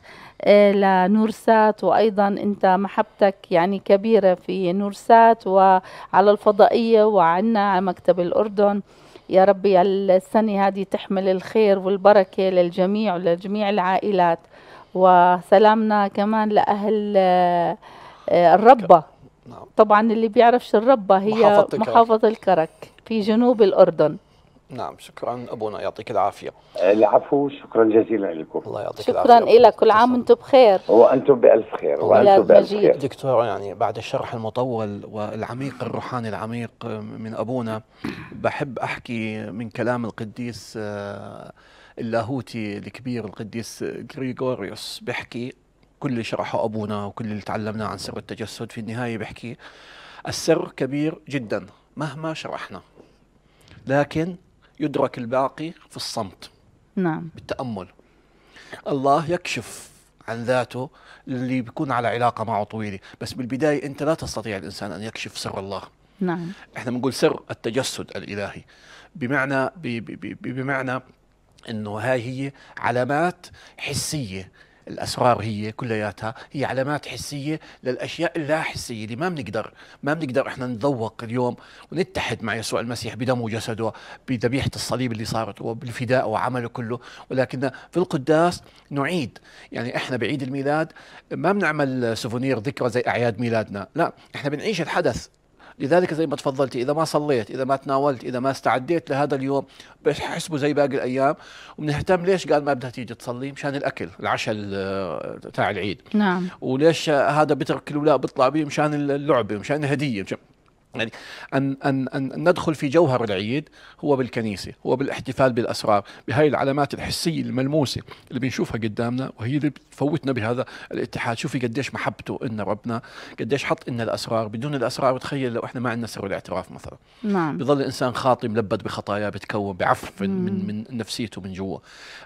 لنورسات وأيضا أنت محبتك يعني كبيرة في نورسات وعلى الفضائية وعنا على مكتب الأردن. يا ربي السنة هذه تحمل الخير والبركة للجميع ولجميع العائلات. وسلامنا كمان لأهل آه، الربة. نعم. طبعا اللي بيعرفش الربة هي محافظة, محافظة الكرك في جنوب الأردن. نعم شكرا. أبونا يعطيك العافية. العفو. شكرا جزيلا لكم. الله يعطيك شكرا العافية. شكرا لك كل عام وأنتم بخير. وأنتم بألف خير. وأنتم بألف خير. دكتور يعني بعد الشرح المطول والعميق الروحاني العميق من أبونا بحب أحكي من كلام القديس آه، اللاهوتي الكبير القديس غريغوريوس. بيحكي كل اللي شرحه أبونا وكل اللي تعلمناه عن سر التجسد. في النهاية بيحكي السر كبير جدا مهما شرحنا. لكن يدرك الباقي في الصمت. نعم. بالتأمل. الله يكشف عن ذاته اللي بيكون على علاقة معه طويلة. بس بالبداية أنت لا تستطيع الإنسان أن يكشف سر الله. نعم. إحنا بنقول سر التجسد الإلهي. بمعنى بمعنى إنه هاي هي علامات حسية الأسرار هي كلياتها هي علامات حسية للأشياء اللا حسية اللي ما بنقدر ما بنقدر إحنا نتذوق اليوم ونتحد مع يسوع المسيح بدمه وجسده بذبيحه الصليب اللي صارت وبالفداء وعمله كله. ولكن في القداس نعيد. يعني إحنا بعيد الميلاد ما بنعمل سوفونير ذكرى زي أعياد ميلادنا لا إحنا بنعيش الحدث. لذلك زي ما تفضلتي إذا ما صليت إذا ما تناولت إذا ما استعديت لهذا اليوم بحسبه زي باقي الأيام. وبنهتم ليش قال ما بدها تيجي تصلي؟ مشان الأكل العشاء تاع العيد. نعم. وليش هذا بترك الاولاد بيطلع بيه مشان اللعبه مشان الهدية مشان يعني أن, أن, أن ندخل في جوهر العيد هو بالكنيسة هو بالاحتفال بالأسرار بهاي العلامات الحسية الملموسة اللي بنشوفها قدامنا وهي اللي بتفوتنا بهذا الاتحاد. شوفي قديش محبته إن ربنا قديش حط إن الأسرار. بدون الأسرار تخيل لو إحنا ما عندنا سر الاعتراف مثلا. نعم. بظل الإنسان خاطي ملبد بخطاياه بتكون بعفن من, من نفسيته من جوا.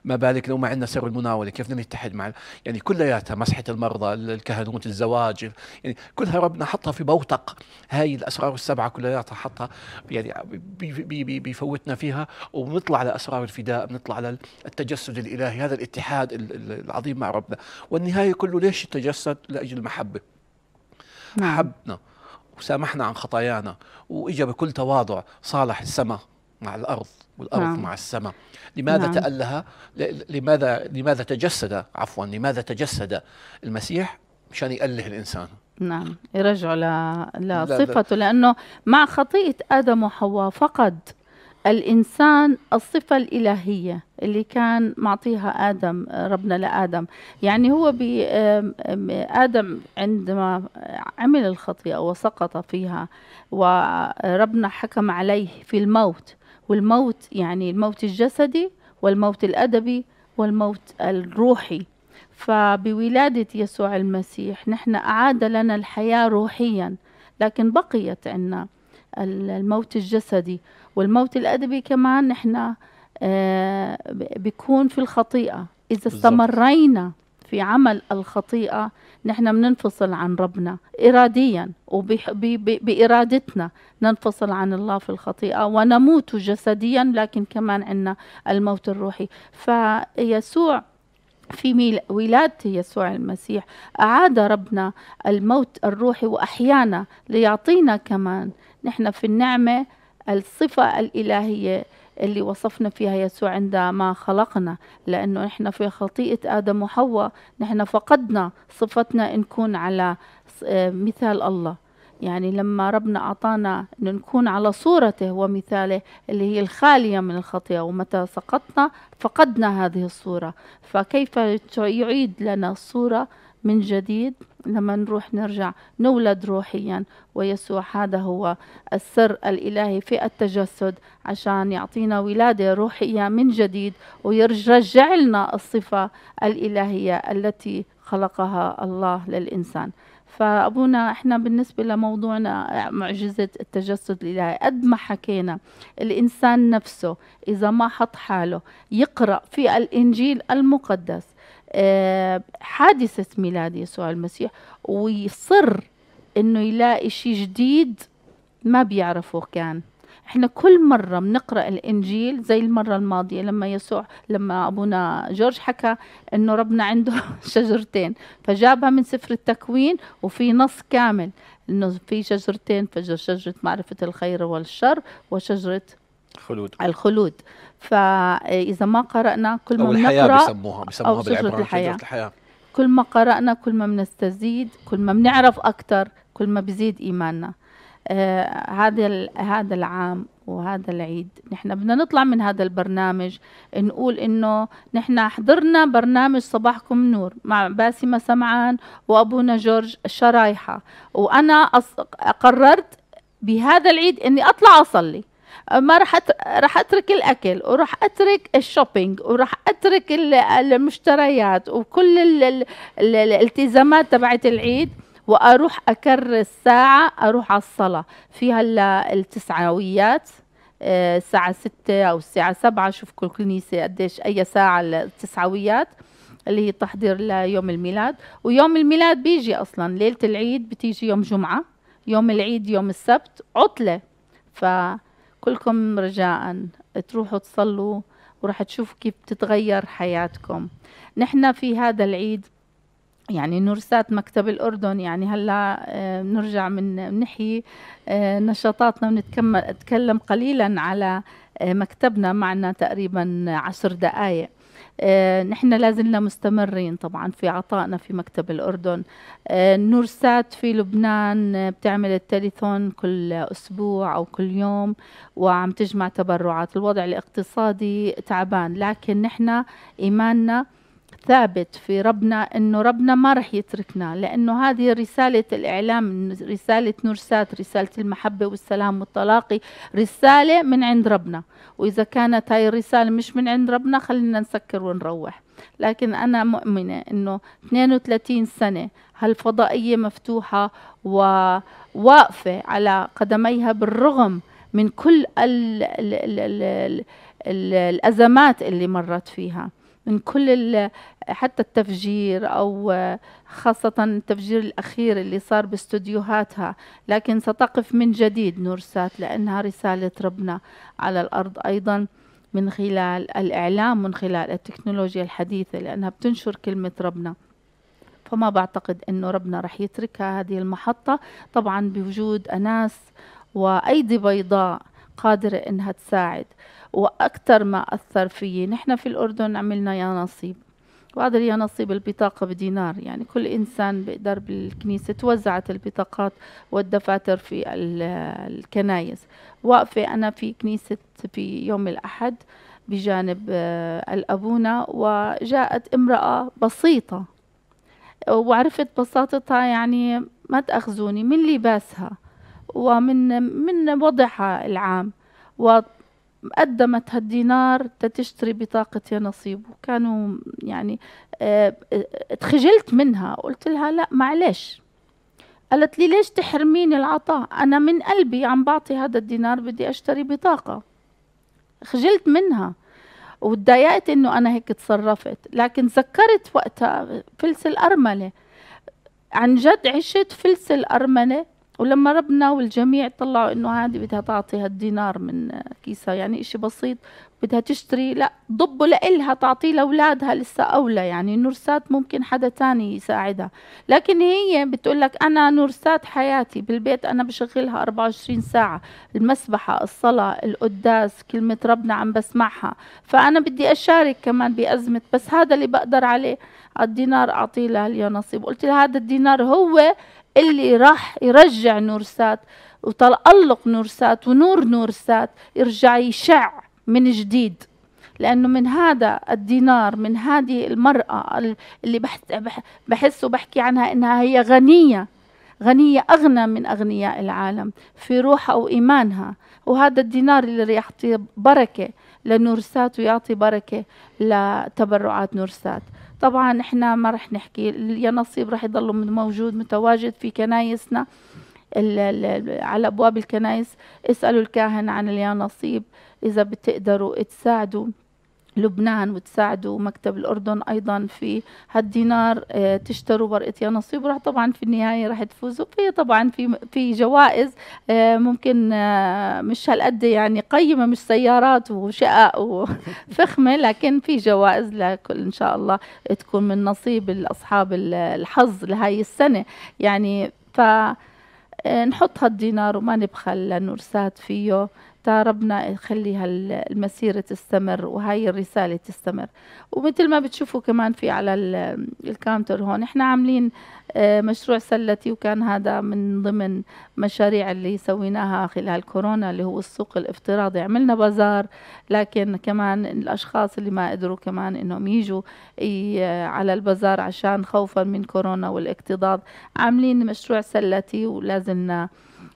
ما بالك لو ما عندنا سر المناولة؟ كيف بدنا نتحد مع يعني كلياتها مسحة المرضى الكهنوت الزواج يعني كلها ربنا حطها في بوتق. هاي الأسرار السبعه كلياتها حطها يعني بي بي بيفوتنا فيها وبنطلع على أسرار الفداء بنطلع على التجسد الإلهي هذا الاتحاد العظيم مع ربنا. والنهاية كله ليش تجسد لأجل المحبه نعم. حبنا وسامحنا عن خطايانا واجا بكل تواضع صالح السماء مع الأرض والأرض نعم. مع السماء. لماذا نعم. تأله لماذا لماذا تجسد؟ عفوا لماذا تجسد المسيح؟ مشان يأله الإنسان. نعم يرجعوا لصفته لأنه مع خطيئة آدم وحواء فقد الإنسان الصفة الإلهية اللي كان معطيها آدم ربنا لآدم. يعني هو آدم عندما عمل الخطيئة وسقط فيها وربنا حكم عليه في الموت والموت يعني الموت الجسدي والموت الأدبي والموت الروحي. فبولادة يسوع المسيح نحن أعاد لنا الحياة روحيا لكن بقيت عنا الموت الجسدي. والموت الأدبي كمان نحن آه، بيكون في الخطيئة. إذا استمرينا في عمل الخطيئة نحن بننفصل عن ربنا إراديا وبإرادتنا ننفصل عن الله في الخطيئة ونموت جسديا لكن كمان عندنا الموت الروحي. فيسوع في ولادة يسوع المسيح. أعاد ربنا الموت الروحي وأحيانا ليعطينا كمان. نحن في النعمة الصفة الإلهية اللي وصفنا فيها يسوع عندما خلقنا. لأنه نحن في خطيئة آدم وحواء. نحن فقدنا صفتنا نكون على مثال الله. يعني لما ربنا أعطانا أن نكون على صورته ومثاله اللي هي الخالية من الخطيئة ومتى سقطنا فقدنا هذه الصورة. فكيف يعيد لنا الصورة من جديد؟ لما نروح نرجع نولد روحيا ويسوع هذا هو السر الإلهي في التجسد عشان يعطينا ولادة روحية من جديد ويرجع لنا الصفة الإلهية التي خلقها الله للإنسان. فأبونا إحنا بالنسبة لموضوعنا معجزة التجسد الإلهي. قد ما حكينا الإنسان نفسه إذا ما حط حاله يقرأ في الإنجيل المقدس آه، حادثة ميلاد يسوع المسيح ويصر إنه يلاقي شيء جديد ما بيعرفه كان. إحنا كل مرة بنقرأ الإنجيل زي المرة الماضية لما يسوع لما أبونا جورج حكى إنه ربنا عنده شجرتين فجابها من سفر التكوين وفي نص كامل إنه في شجرتين فجر شجرة معرفة الخير والشر وشجرة خلود. الخلود. فإذا ما قرأنا كل ما أو الحياة بنقرأ بيسموها بالعبرانية الحياة. شجرة الحياة. كل ما قرأنا كل ما بنستزيد كل ما بنعرف أكثر كل ما بزيد إيماننا. آه، هذا هذا العام وهذا العيد. نحن بدنا نطلع من هذا البرنامج. نقول إنه نحن حضرنا برنامج صباحكم نور. مع باسمة سمعان وأبونا جورج شرايحة. وأنا قررت بهذا العيد إني أطلع أصلي. ما راح راح أترك الأكل وراح أترك الشوبينج وراح أترك المشتريات وكل الالتزامات تبعت العيد. وأروح اكرس ساعه أروح على الصلاة. فيها التسعويات آه، الساعة ستة أو الساعة سبعة شوف كل كنيسة قديش أي ساعة التسعويات اللي هي تحضير ليوم الميلاد. ويوم الميلاد بيجي أصلا ليلة العيد بتيجي يوم جمعة يوم العيد يوم السبت عطلة. فكلكم رجاء تروحوا تصلوا وراح تشوفوا كيف تتغير حياتكم. نحن في هذا العيد يعني نورسات مكتب الأردن يعني هلأ آه، نرجع من نحيي آه، نشاطاتنا ونتكلم قليلا على آه، مكتبنا معنا تقريبا عشر دقائق نحن لازلنا مستمرين طبعا في عطائنا في مكتب الأردن. نورسات في لبنان بتعمل التليثون كل أسبوع أو كل يوم وعم تجمع تبرعات. الوضع الاقتصادي تعبان لكن نحن إيماننا ثابت في ربنا إنه ربنا ما رح يتركنا لأنه هذه رسالة الإعلام رسالة نورسات رسالة المحبة والسلام والتلاقي رسالة من عند ربنا. وإذا كانت هاي الرسالة مش من عند ربنا خلينا نسكر ونروح. لكن أنا مؤمنة إنه 32 سنة هالفضائية مفتوحة وواقفه على قدميها بالرغم من كل ال ال ال ال ال ال الأزمات اللي مرت فيها. من كل حتى التفجير أو خاصة التفجير الأخير اللي صار باستوديوهاتها. لكن ستقف من جديد نورسات لأنها رسالة ربنا على الأرض أيضا من خلال الإعلام من خلال التكنولوجيا الحديثة لأنها بتنشر كلمة ربنا. فما بعتقد أنه ربنا رح يتركها هذه المحطة. طبعا بوجود أناس وأيدي بيضاء قادرة إنها تساعد. وأكثر ما أثر فيي. نحن في الأردن عملنا يا نصيب. وهذا يا نصيب البطاقة بدينار. يعني كل إنسان بيقدر بالكنيسة توزعت البطاقات والدفاتر في الكنايس. واقفة أنا في كنيسة في يوم الأحد بجانب آه، الأبونا وجاءت امرأة بسيطة. وعرفت بساطتها يعني ما تأخذوني من لباسها ومن من وضعها العام. قدمت هالدينار تشتري بطاقة يا نصيب. وكانوا يعني اتخجلت منها. قلت لها لا معلش قالت لي ليش تحرميني العطاء؟ أنا من قلبي عم بعطي هذا الدينار بدي أشتري بطاقة. خجلت منها. وتضايقت إنه أنا هيك تصرفت. لكن تذكرت وقتها فلس الأرملة. عن جد عشت فلس الأرملة. ولما ربنا والجميع طلعوا إنه هذه بدها تعطي هالدينار من كيسها يعني إشي بسيط بدها تشتري لا ضبه لإلها تعطيه لأولادها لسه أولى يعني نورسات ممكن حدا تاني يساعدها. لكن هي بتقول لك أنا نورسات حياتي بالبيت أنا بشغلها 24 ساعة المسبحة الصلاة القداس كلمة ربنا عم بسمعها. فأنا بدي أشارك كمان بأزمة بس هذا اللي بقدر عليه الدينار أعطيه لها نصيب. قلت لها هذا الدينار هو اللي راح يرجع نورسات وتألق نورسات ونور نورسات يرجع يشع من جديد. لأنه من هذا الدينار من هذه المرأة اللي بحس, وبحكي عنها إنها هي غنية. غنية أغنى من أغنياء العالم في روحها وإيمانها. وهذا الدينار اللي يعطي بركة لنورسات ويعطي بركة لتبرعات نورسات طبعا إحنا ما رح نحكي. يا نصيب رح يضل موجود متواجد في كنايسنا على أبواب الكنايس. اسألوا الكاهن عن اليا نصيب إذا بتقدروا تساعدوا. لبنان وتساعدوا مكتب الأردن أيضا في هالدينار آه، تشتروا ورقة يا نصيب. وراح طبعا في النهاية راح تفوزوا. في طبعا في في جوائز آه، ممكن آه، مش هالقد يعني قيمة مش سيارات وشقق وفخمة لكن في جوائز لكل إن شاء الله تكون من نصيب الأصحاب الحظ لهاي السنة. يعني ف نحط هالدينار وما نبخل لنرسات فيه. تا ربنا يخلي هالمسيرة تستمر وهاي الرسالة تستمر. ومثل ما بتشوفوا كمان في على الكاونتر هون إحنا عاملين آه، مشروع سلتي وكان هذا من ضمن مشاريع اللي سويناها خلال كورونا اللي هو السوق الافتراضي. عملنا بازار لكن كمان الأشخاص اللي ما قدروا كمان إنهم يجوا على البازار عشان خوفا من كورونا والاكتظاظ. عاملين مشروع سلتي ولازلنا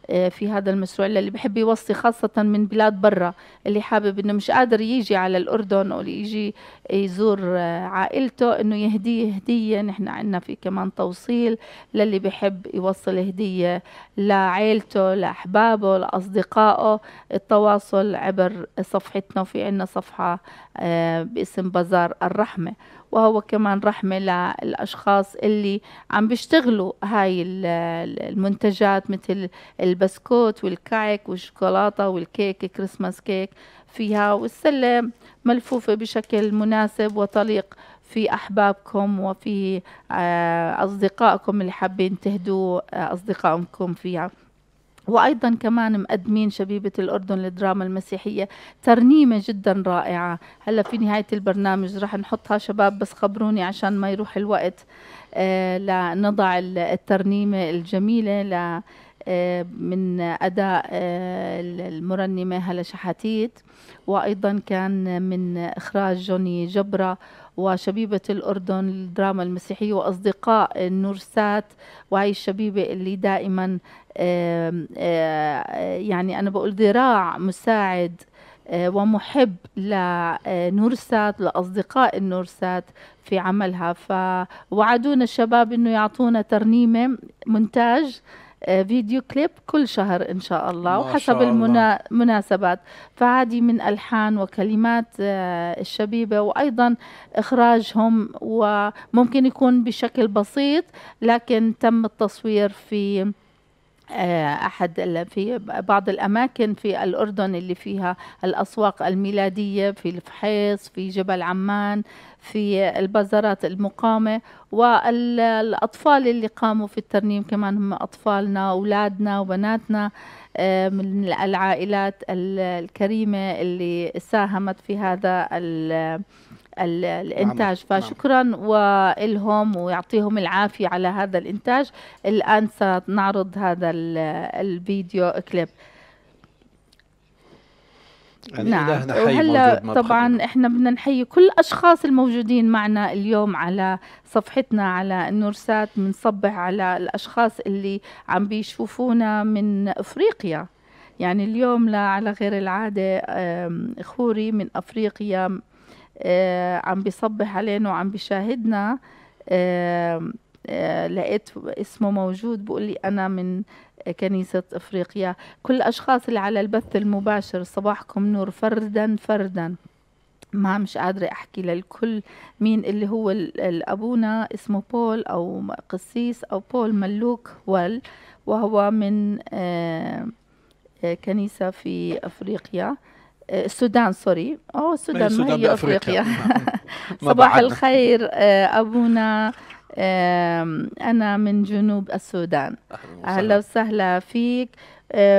في هذا المشروع اللي بحب يوصي خاصة من بلاد برا اللي حابب إنه مش قادر يجي على الأردن أو يجي يزور آه، عائلته إنه يهديه هدية. نحن عندنا في كمان توصيل للي بحب يوصل هدية لعائلته لأحبابه لأصدقائه. التواصل عبر صفحتنا وفي عندنا صفحة آه، باسم بازار الرحمة. وهو كمان رحمة للأشخاص اللي عم بيشتغلوا هاي المنتجات مثل البسكوت والكعك والشوكولاتة والكيك كريسماس كيك فيها والسلة ملفوفة بشكل مناسب وطليق في أحبابكم وفي آه، أصدقائكم اللي حابين تهدوا آه، أصدقائكم فيها. وأيضا كمان مقدمين شبيبة الأردن للدراما المسيحية. ترنيمة جدا رائعة. هلا في نهاية البرنامج راح نحطها شباب بس خبروني عشان ما يروح الوقت. آه لنضع الترنيمة الجميلة ل آه، من أداء آه، المرنمة هلا شحاتيت. وأيضا كان من إخراج جوني جبرة. وشبيبة الأردن للدراما المسيحية وأصدقاء النورسات وهي الشبيبة اللي دائما يعني أنا بقول ذراع مساعد ومحب لنورسات لأصدقاء النورسات في عملها. فوعدونا الشباب إنه يعطونا ترنيمة مونتاج فيديو كليب كل شهر إن شاء الله وحسب المناسبات. فهذه من ألحان وكلمات الشبيبة وأيضا إخراجهم وممكن يكون بشكل بسيط لكن تم التصوير في آه، أحد في بعض الأماكن في الأردن اللي فيها الأسواق الميلادية في الفحيص في جبل عمان في البازارات المقامة والأطفال اللي قاموا في الترنيم كمان هم أطفالنا أولادنا وبناتنا آه، من العائلات الكريمة اللي ساهمت في هذا الإنتاج. نعم. فشكرا نعم. وإلهم ويعطيهم العافية على هذا الإنتاج. الآن سنعرض هذا الفيديو كليب. يعني نعم. وهلا طبعا إحنا بدنا نحيي كل الاشخاص الموجودين معنا اليوم على صفحتنا على النورسات بنصبح على الأشخاص اللي عم بيشوفونا من أفريقيا. يعني اليوم لا على غير العادة اخوري من أفريقيا. عم بيصبح علينا وعم بيشاهدنا. آه، لقيت اسمه موجود بقول لي أنا من كنيسة إفريقيا. كل الأشخاص اللي على البث المباشر صباحكم نور فردا فردا. ما مش قادرة أحكي للكل مين اللي هو أبونا اسمه بول أو قسيس أو بول ملوك ول وهو من آه، آه، كنيسة في أفريقيا. آه، السودان سوري. أو السودان ما هي أفريقيا. صباح الخير أبونا أنا من جنوب السودان. أهلا وسهلا. فيك.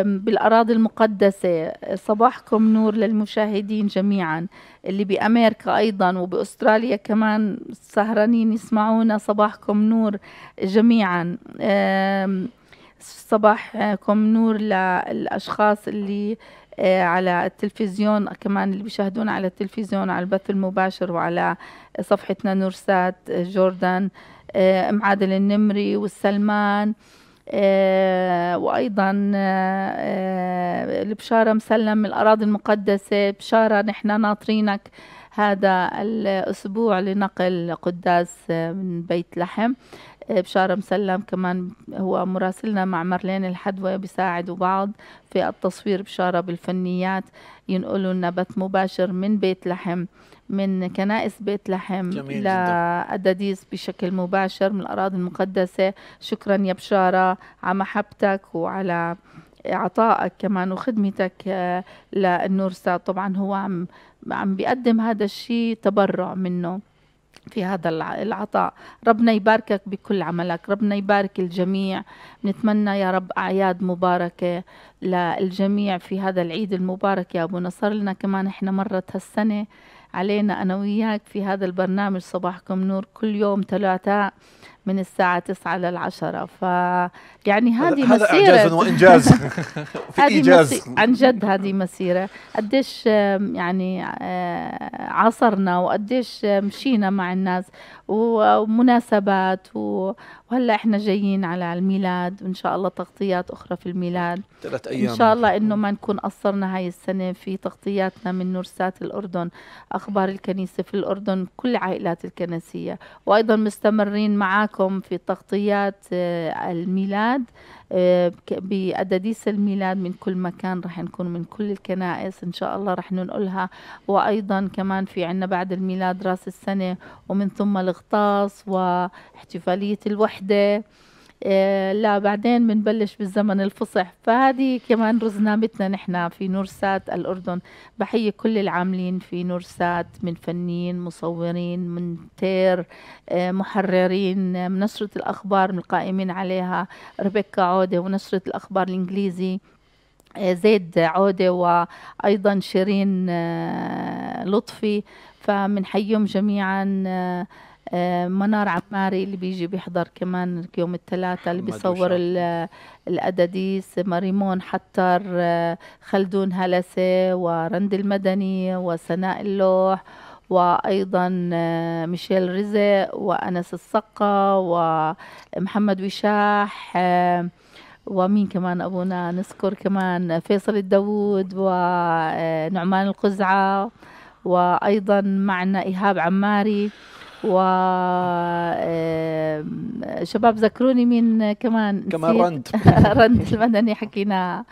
بالأراضي المقدسة صباحكم نور للمشاهدين جميعا. اللي بأمريكا أيضا وبأستراليا كمان سهرانين يسمعونا صباحكم نور جميعا. صباحكم نور للأشخاص اللي آه، على التلفزيون كمان اللي بيشاهدونا على التلفزيون على البث المباشر وعلى صفحتنا نورسات جوردان ام عادل النمري والسلمان آه وأيضا آه البشارة مسلم الأراضي المقدسة بشارة نحن ناطرينك. هذا الأسبوع لنقل قداس من بيت لحم. بشارة مسلم كمان هو مراسلنا مع مرلين الحدوى بيساعدوا بعض في التصوير بشارة بالفنيات. ينقلوا لنا بث مباشر من بيت لحم من كنائس بيت لحم لأداديس بشكل مباشر من الأراضي المقدسة. شكرا يا بشارة على محبتك وعلى عطائك كمان وخدمتك آه، للنور طبعا هو عم عم بيقدم هذا الشيء تبرع منه. في هذا العطاء. ربنا يباركك بكل عملك. ربنا يبارك الجميع. نتمنى يا رب أعياد مباركة للجميع في هذا العيد المبارك يا أبونا صار لنا كمان إحنا مرت هالسنة علينا أنا وياك في هذا البرنامج صباحكم نور. كل يوم ثلاثاء من الساعة 9 للعشرة ف يعني هذه مسيرة هذا إعجاز وإنجاز في إيجاز عن جد هذه مسيرة. قديش يعني آه، عاصرنا وقديش مشينا مع الناس. ومناسبات وهلأ إحنا جايين على الميلاد وإن شاء الله تغطيات أخرى في الميلاد. ثلاث أيام. ان شاء الله إنه ما نكون قصرنا هاي السنة في تغطياتنا من نورسات الأردن أخبار الكنيسة في الأردن كل العائلات الكنسية. وأيضا مستمرين معاكم في تغطيات آه، الميلاد بأداديس الميلاد من كل مكان رح نكون من كل الكنائس. إن شاء الله رح ننقلها. وأيضا كمان في عنا بعد الميلاد راس السنة ومن ثم الغطاس واحتفالية الوحدة. آه، لا بعدين بنبلش بالزمن الفصح. فهذه كمان رزنامتنا نحن في نورسات الأردن. بحيي كل العاملين في نورسات من فنيين مصورين من تير آه، محررين من نشرة الأخبار من القائمين عليها. ريبيكا عودة ونشرة الأخبار الإنجليزي آه، زيد عودة وأيضا شيرين لطفي. فمنحييهم جميعا آه، منار عماري اللي بيجي بيحضر كمان يوم الثلاثاء اللي بيصور الأداديس مريمون حتر آه، خلدون هلسة ورند المدني وسناء اللوح وأيضا آه، ميشيل رزق وأنس الصقة ومحمد وشاح ومين كمان أبونا؟ نذكر كمان فيصل الداوود ونعمان القزعة وأيضا معنا إيهاب عماري. و شباب ذكروني مين كمان؟ كمان رند. رند المدني حكينا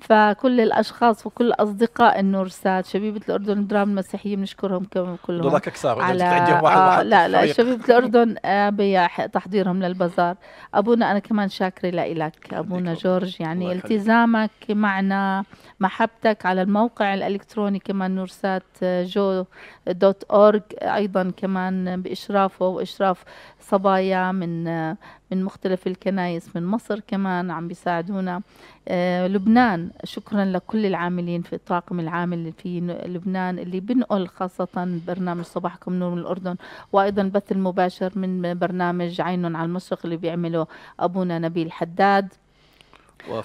فكل الأشخاص وكل أصدقاء النورسات شبيبة الأردن الدراما المسيحية بنشكرهم كلهم دولك أكثر على واحد واحد لا لا شبيبة الأردن آه، بتحضيرهم للبازار. أبونا أنا كمان شاكرة لك أبونا جورج يعني التزامك معنا محبتك على الموقع الإلكتروني كمان نورسات آه، جو dot org أيضا كمان بإشرافه وإشراف صبايا من من مختلف الكنايس من مصر كمان عم بيساعدونا. آه لبنان شكرا لكل العاملين في الطاقم العامل في لبنان اللي بنقل خاصة برنامج صباحكم نور من الأردن وأيضا البث المباشر من برنامج عين على المشرق اللي بيعمله أبونا نبيل حداد.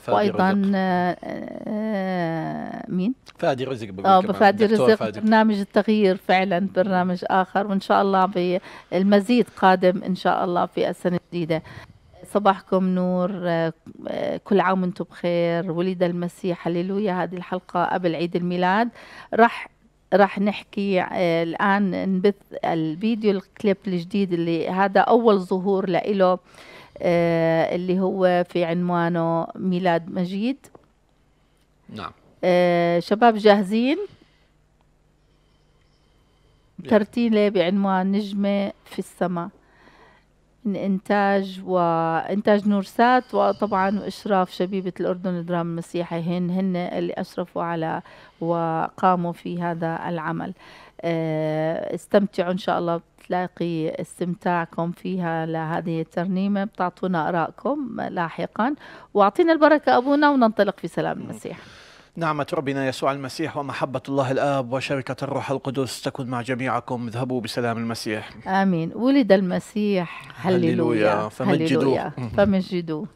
وأيضا آه، آه، مين؟ فادي رزق آه فادي رزق فادي. برنامج التغيير فعلا برنامج آخر وإن شاء الله بالمزيد قادم إن شاء الله في السنة الجديدة. صباحكم نور آه، كل عام وأنتم بخير. ولد المسيح هللويا هذه الحلقة قبل عيد الميلاد. راح راح نحكي الآن نبث الفيديو الكليب الجديد اللي هذا أول ظهور له آه اللي هو في عنوانه ميلاد مجيد. نعم. آه شباب جاهزين؟ ترتيلة بعنوان نجمة في السماء. من إنتاج وإنتاج نورسات وطبعا وإشراف شبيبة الأردن الدرام المسيحي. هن هن اللي أشرفوا على وقاموا في هذا العمل. آه، استمتعوا إن شاء الله بتلاقي استمتاعكم فيها لهذه الترنيمة بتعطونا آرائكم لاحقا. وأعطينا البركة أبونا وننطلق في سلام المسيح. نعمة ربنا يسوع المسيح ومحبة الله الآب وشركة الروح القدس تكن مع جميعكم. اذهبوا بسلام المسيح. آمين. ولد المسيح. هللويا. فمجدوه. فمجدوه.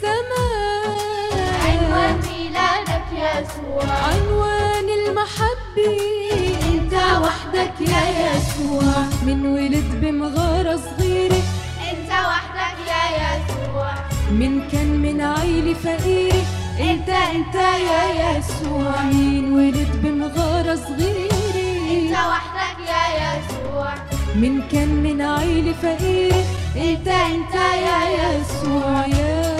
نجمي بالسماء عنوان ميلادك يسوع عنوان المحبة أنت وحدك يا يسوع. من ولد بمغارة صغيرة أنت وحدك يا يسوع. من كان من عيلة فقيرة أنت أنت يا يسوع. مين ولد بمغارة أنت صغيرة وحدك يا يسوع. من كان من عيلة فقيرة أنت أنت يا يسوع. يا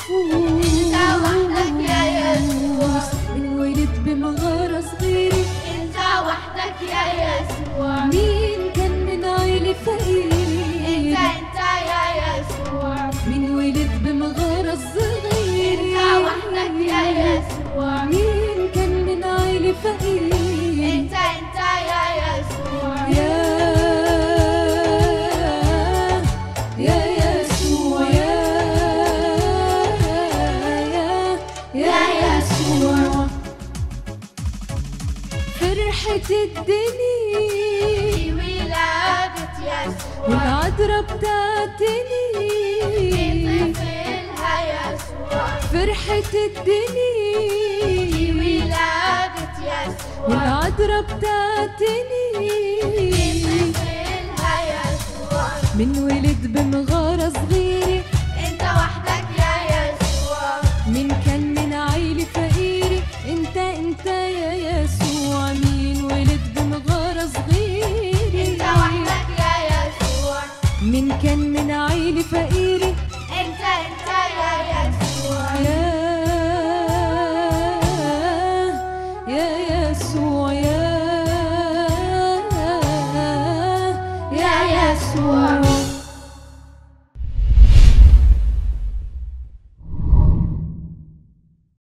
خلاص